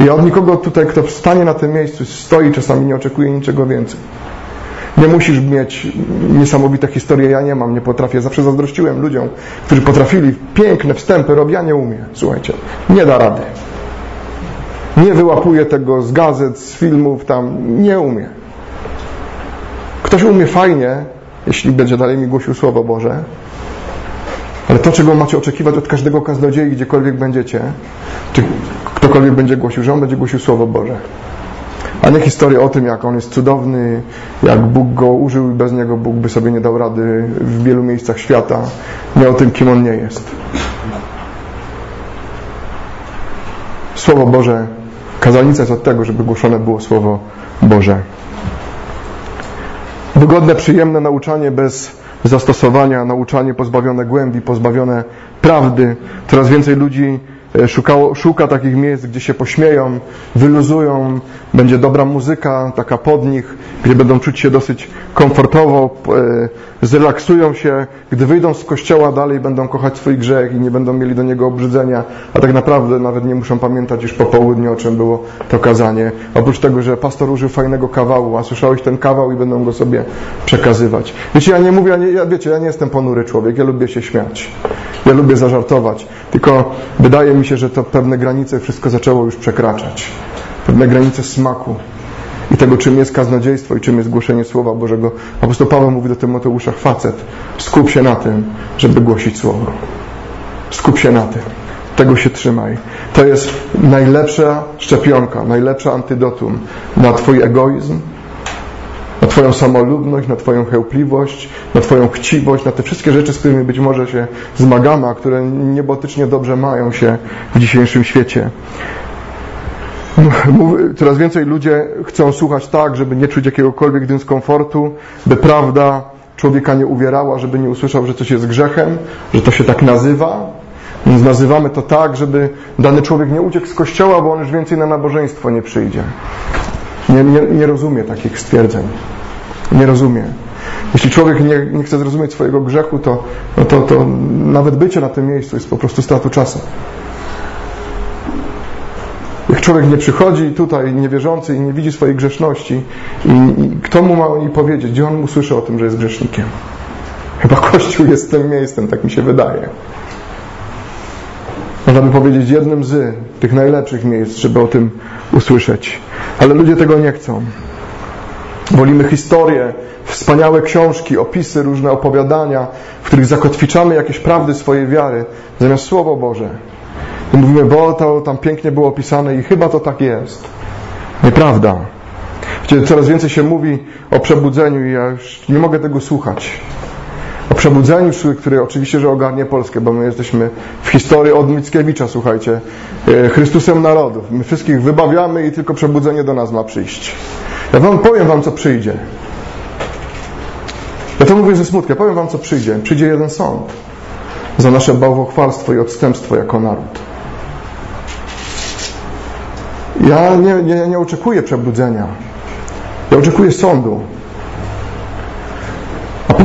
Ja od nikogo tutaj, kto stanie na tym miejscu, stoi, czasami nie oczekuje niczego więcej. Nie musisz mieć niesamowite historie, ja nie mam, nie potrafię. Zawsze zazdrościłem ludziom, którzy potrafili piękne wstępy robić, ja nie umiem. Słuchajcie, nie da rady. Nie wyłapuje tego z gazet, z filmów, tam nie umie. Ktoś umie fajnie, jeśli będzie dalej mi głosił Słowo Boże, ale to, czego macie oczekiwać od każdego kaznodziei, gdziekolwiek będziecie, czy ktokolwiek będzie głosił, że on będzie głosił Słowo Boże. A nie historię o tym, jak on jest cudowny, jak Bóg go użył i bez niego Bóg by sobie nie dał rady w wielu miejscach świata. Nie o tym, kim on nie jest. Słowo Boże, kazalnica jest od tego, żeby głoszone było Słowo Boże. Wygodne, przyjemne nauczanie bez zastosowania, nauczanie pozbawione głębi, pozbawione prawdy. Coraz więcej ludzi szukało, szuka takich miejsc, gdzie się pośmieją, wyluzują, będzie dobra muzyka, taka pod nich, gdzie będą czuć się dosyć komfortowo, e, zrelaksują się, gdy wyjdą z kościoła dalej będą kochać swój grzech i nie będą mieli do niego obrzydzenia, a tak naprawdę nawet nie muszą pamiętać już po południu, o czym było to kazanie. Oprócz tego, że pastor użył fajnego kawału, a słyszałeś ten kawał i będą go sobie przekazywać. Wiecie, ja nie mówię, ja nie, ja, wiecie, ja nie jestem ponury człowiek, ja lubię się śmiać. Ja lubię zażartować. Tylko wydaje mi się, że to pewne granice wszystko zaczęło już przekraczać. Pewne granice smaku i tego, czym jest kaznodziejstwo i czym jest głoszenie Słowa Bożego. Apostoł Paweł mówi do Tymoteusza, facet, skup się na tym, żeby głosić Słowo. Skup się na tym. Tego się trzymaj. To jest najlepsza szczepionka, najlepsza antydotum na Twój egoizm, na Twoją samolubność, na Twoją chełpliwość, na Twoją chciwość, na te wszystkie rzeczy, z którymi być może się zmagamy, a które niebotycznie dobrze mają się w dzisiejszym świecie. Coraz więcej ludzie chcą słuchać tak, żeby nie czuć jakiegokolwiek dyskomfortu, by prawda człowieka nie uwierała, żeby nie usłyszał, że coś jest grzechem, że to się tak nazywa. Więc nazywamy to tak, żeby dany człowiek nie uciekł z kościoła, bo on już więcej na nabożeństwo nie przyjdzie. Nie, nie, nie rozumie takich stwierdzeń. Nie rozumie. Jeśli człowiek nie, nie chce zrozumieć swojego grzechu, to, no to, to nawet bycie na tym miejscu jest po prostu stratą czasu. Jak człowiek nie przychodzi tutaj niewierzący i nie widzi swojej grzeszności, i, i kto mu ma i powiedzieć, gdzie on mu o tym, że jest grzesznikiem? Chyba Kościół jest tym miejscem, tak mi się wydaje. Można by powiedzieć jednym z tych najlepszych miejsc, żeby o tym usłyszeć. Ale ludzie tego nie chcą. Wolimy historię, wspaniałe książki, opisy, różne opowiadania, w których zakotwiczamy jakieś prawdy swojej wiary, zamiast Słowo Boże. I mówimy, bo to tam pięknie było opisane i chyba to tak jest. Nieprawda. Gdzie coraz więcej się mówi o przebudzeniu i ja już nie mogę tego słuchać. O przebudzeniu, który oczywiście, że ogarnie Polskę, bo my jesteśmy w historii od Mickiewicza, słuchajcie, e, Chrystusem narodów. My wszystkich wybawiamy i tylko przebudzenie do nas ma przyjść. Ja wam powiem wam, co przyjdzie. Ja to mówię ze smutkiem. Powiem wam, co przyjdzie. Przyjdzie jeden sąd za nasze bałwochwalstwo i odstępstwo jako naród. Ja nie, nie, nie oczekuję przebudzenia. Ja oczekuję sądu.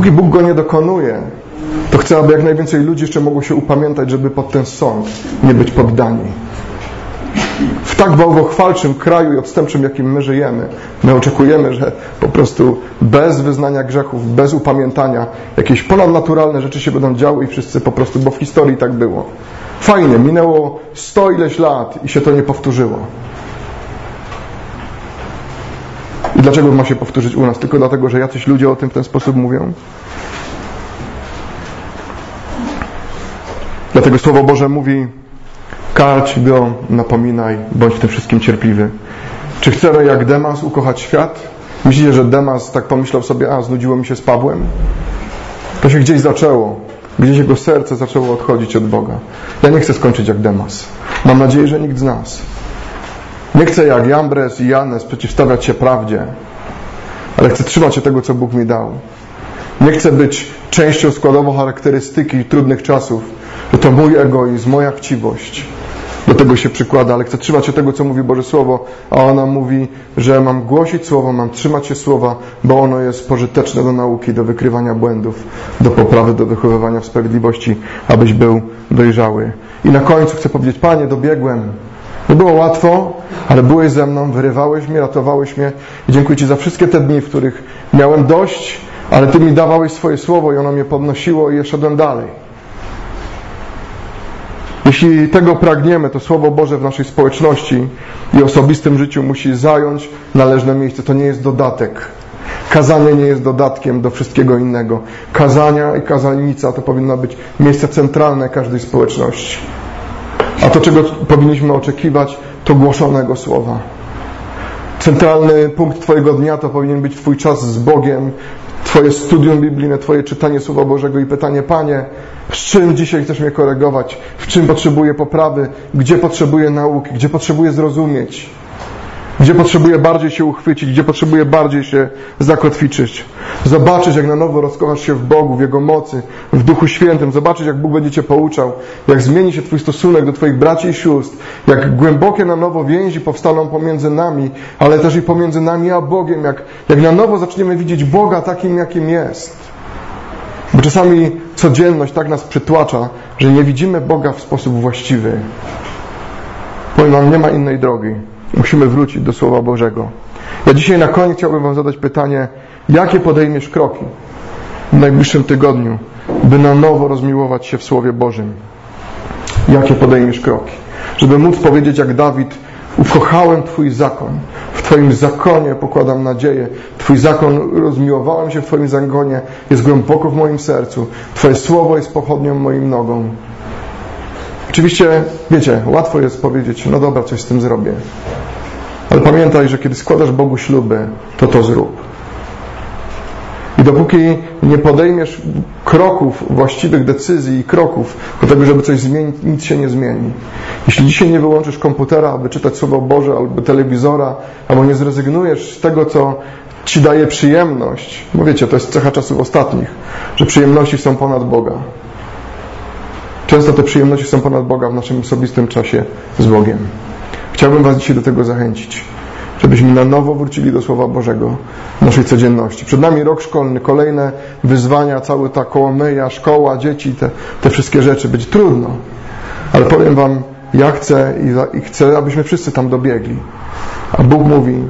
A póki Bóg go nie dokonuje, to chcę, aby jak najwięcej ludzi jeszcze mogło się upamiętać, żeby pod ten sąd nie być poddani. W tak bałwochwalczym kraju i odstępczym, jakim my żyjemy, my oczekujemy, że po prostu bez wyznania grzechów, bez upamiętania, jakieś ponadnaturalne rzeczy się będą działy i wszyscy po prostu, bo w historii tak było. Fajnie, minęło sto ileś lat i się to nie powtórzyło. I dlaczego ma się powtórzyć u nas? Tylko dlatego, że jacyś ludzie o tym w ten sposób mówią? Dlatego Słowo Boże mówi Karć go, napominaj, bądź w tym wszystkim cierpliwy. Czy chcemy jak Demas ukochać świat? Myślicie, że Demas tak pomyślał sobie, a znudziło mi się z Pawłem? To się gdzieś zaczęło. Gdzieś jego serce zaczęło odchodzić od Boga. Ja nie chcę skończyć jak Demas. Mam nadzieję, że nikt z nas. Nie chcę jak Jambres i Janes przeciwstawiać się prawdzie, ale chcę trzymać się tego, co Bóg mi dał. Nie chcę być częścią składową charakterystyki trudnych czasów, że to mój egoizm, moja chciwość do tego się przykłada, ale chcę trzymać się tego, co mówi Boże Słowo, a ona mówi, że mam głosić Słowo, mam trzymać się Słowa, bo ono jest pożyteczne do nauki, do wykrywania błędów, do poprawy, do wychowywania w sprawiedliwości, abyś był dojrzały. I na końcu chcę powiedzieć, Panie, dobiegłem. Nie było łatwo, ale byłeś ze mną, wyrywałeś mnie, ratowałeś mnie i dziękuję Ci za wszystkie te dni, w których miałem dość, ale Ty mi dawałeś swoje słowo i ono mnie podnosiło i szedłem dalej. Jeśli tego pragniemy, to Słowo Boże w naszej społeczności i osobistym życiu musi zająć należne miejsce. To nie jest dodatek. Kazanie nie jest dodatkiem do wszystkiego innego. Kazania i kazalnica to powinno być miejsce centralne każdej społeczności. A to, czego powinniśmy oczekiwać, to głoszonego Słowa. Centralny punkt Twojego dnia to powinien być Twój czas z Bogiem, Twoje studium biblijne, Twoje czytanie Słowa Bożego i pytanie, Panie, z czym dzisiaj chcesz mnie korygować? W czym potrzebuję poprawy? Gdzie potrzebuję nauki? Gdzie potrzebuję zrozumieć? Gdzie potrzebuję bardziej się uchwycić? Gdzie potrzebuję bardziej się zakotwiczyć? Zobaczyć, jak na nowo rozkochasz się w Bogu, w Jego mocy, w Duchu Świętym. Zobaczyć, jak Bóg będzie Cię pouczał. Jak zmieni się Twój stosunek do Twoich braci i sióstr. Jak głębokie na nowo więzi powstaną pomiędzy nami, ale też i pomiędzy nami a Bogiem. Jak, jak na nowo zaczniemy widzieć Boga takim, jakim jest. Bo czasami codzienność tak nas przytłacza, że nie widzimy Boga w sposób właściwy. Powiem nie ma innej drogi. Musimy wrócić do Słowa Bożego. Ja dzisiaj na koniec chciałbym Wam zadać pytanie, jakie podejmiesz kroki w najbliższym tygodniu, by na nowo rozmiłować się w Słowie Bożym? Jakie podejmiesz kroki? Żeby móc powiedzieć jak Dawid, ukochałem Twój zakon, w Twoim zakonie pokładam nadzieję, Twój zakon, rozmiłowałem się w Twoim zakonie, jest głęboko w moim sercu, Twoje Słowo jest pochodnią moim nogą. Oczywiście, wiecie, łatwo jest powiedzieć, no dobra, coś z tym zrobię. Ale pamiętaj, że kiedy składasz Bogu śluby, to to zrób. I dopóki nie podejmiesz kroków, właściwych decyzji i kroków do tego, żeby coś zmienić, nic się nie zmieni. Jeśli dzisiaj nie wyłączysz komputera, aby czytać Słowo Boże, albo telewizora, albo nie zrezygnujesz z tego, co Ci daje przyjemność, bo wiecie, to jest cecha czasów ostatnich, że przyjemności są ponad Boga. Często te przyjemności są ponad Boga w naszym osobistym czasie z Bogiem. Chciałbym Was dzisiaj do tego zachęcić, żebyśmy na nowo wrócili do Słowa Bożego w naszej codzienności. Przed nami rok szkolny, kolejne wyzwania, cały ta kołomyja, szkoła, dzieci, te, te wszystkie rzeczy. Będzie trudno, ale powiem Wam, ja chcę i, i chcę, abyśmy wszyscy tam dobiegli. A Bóg mówi,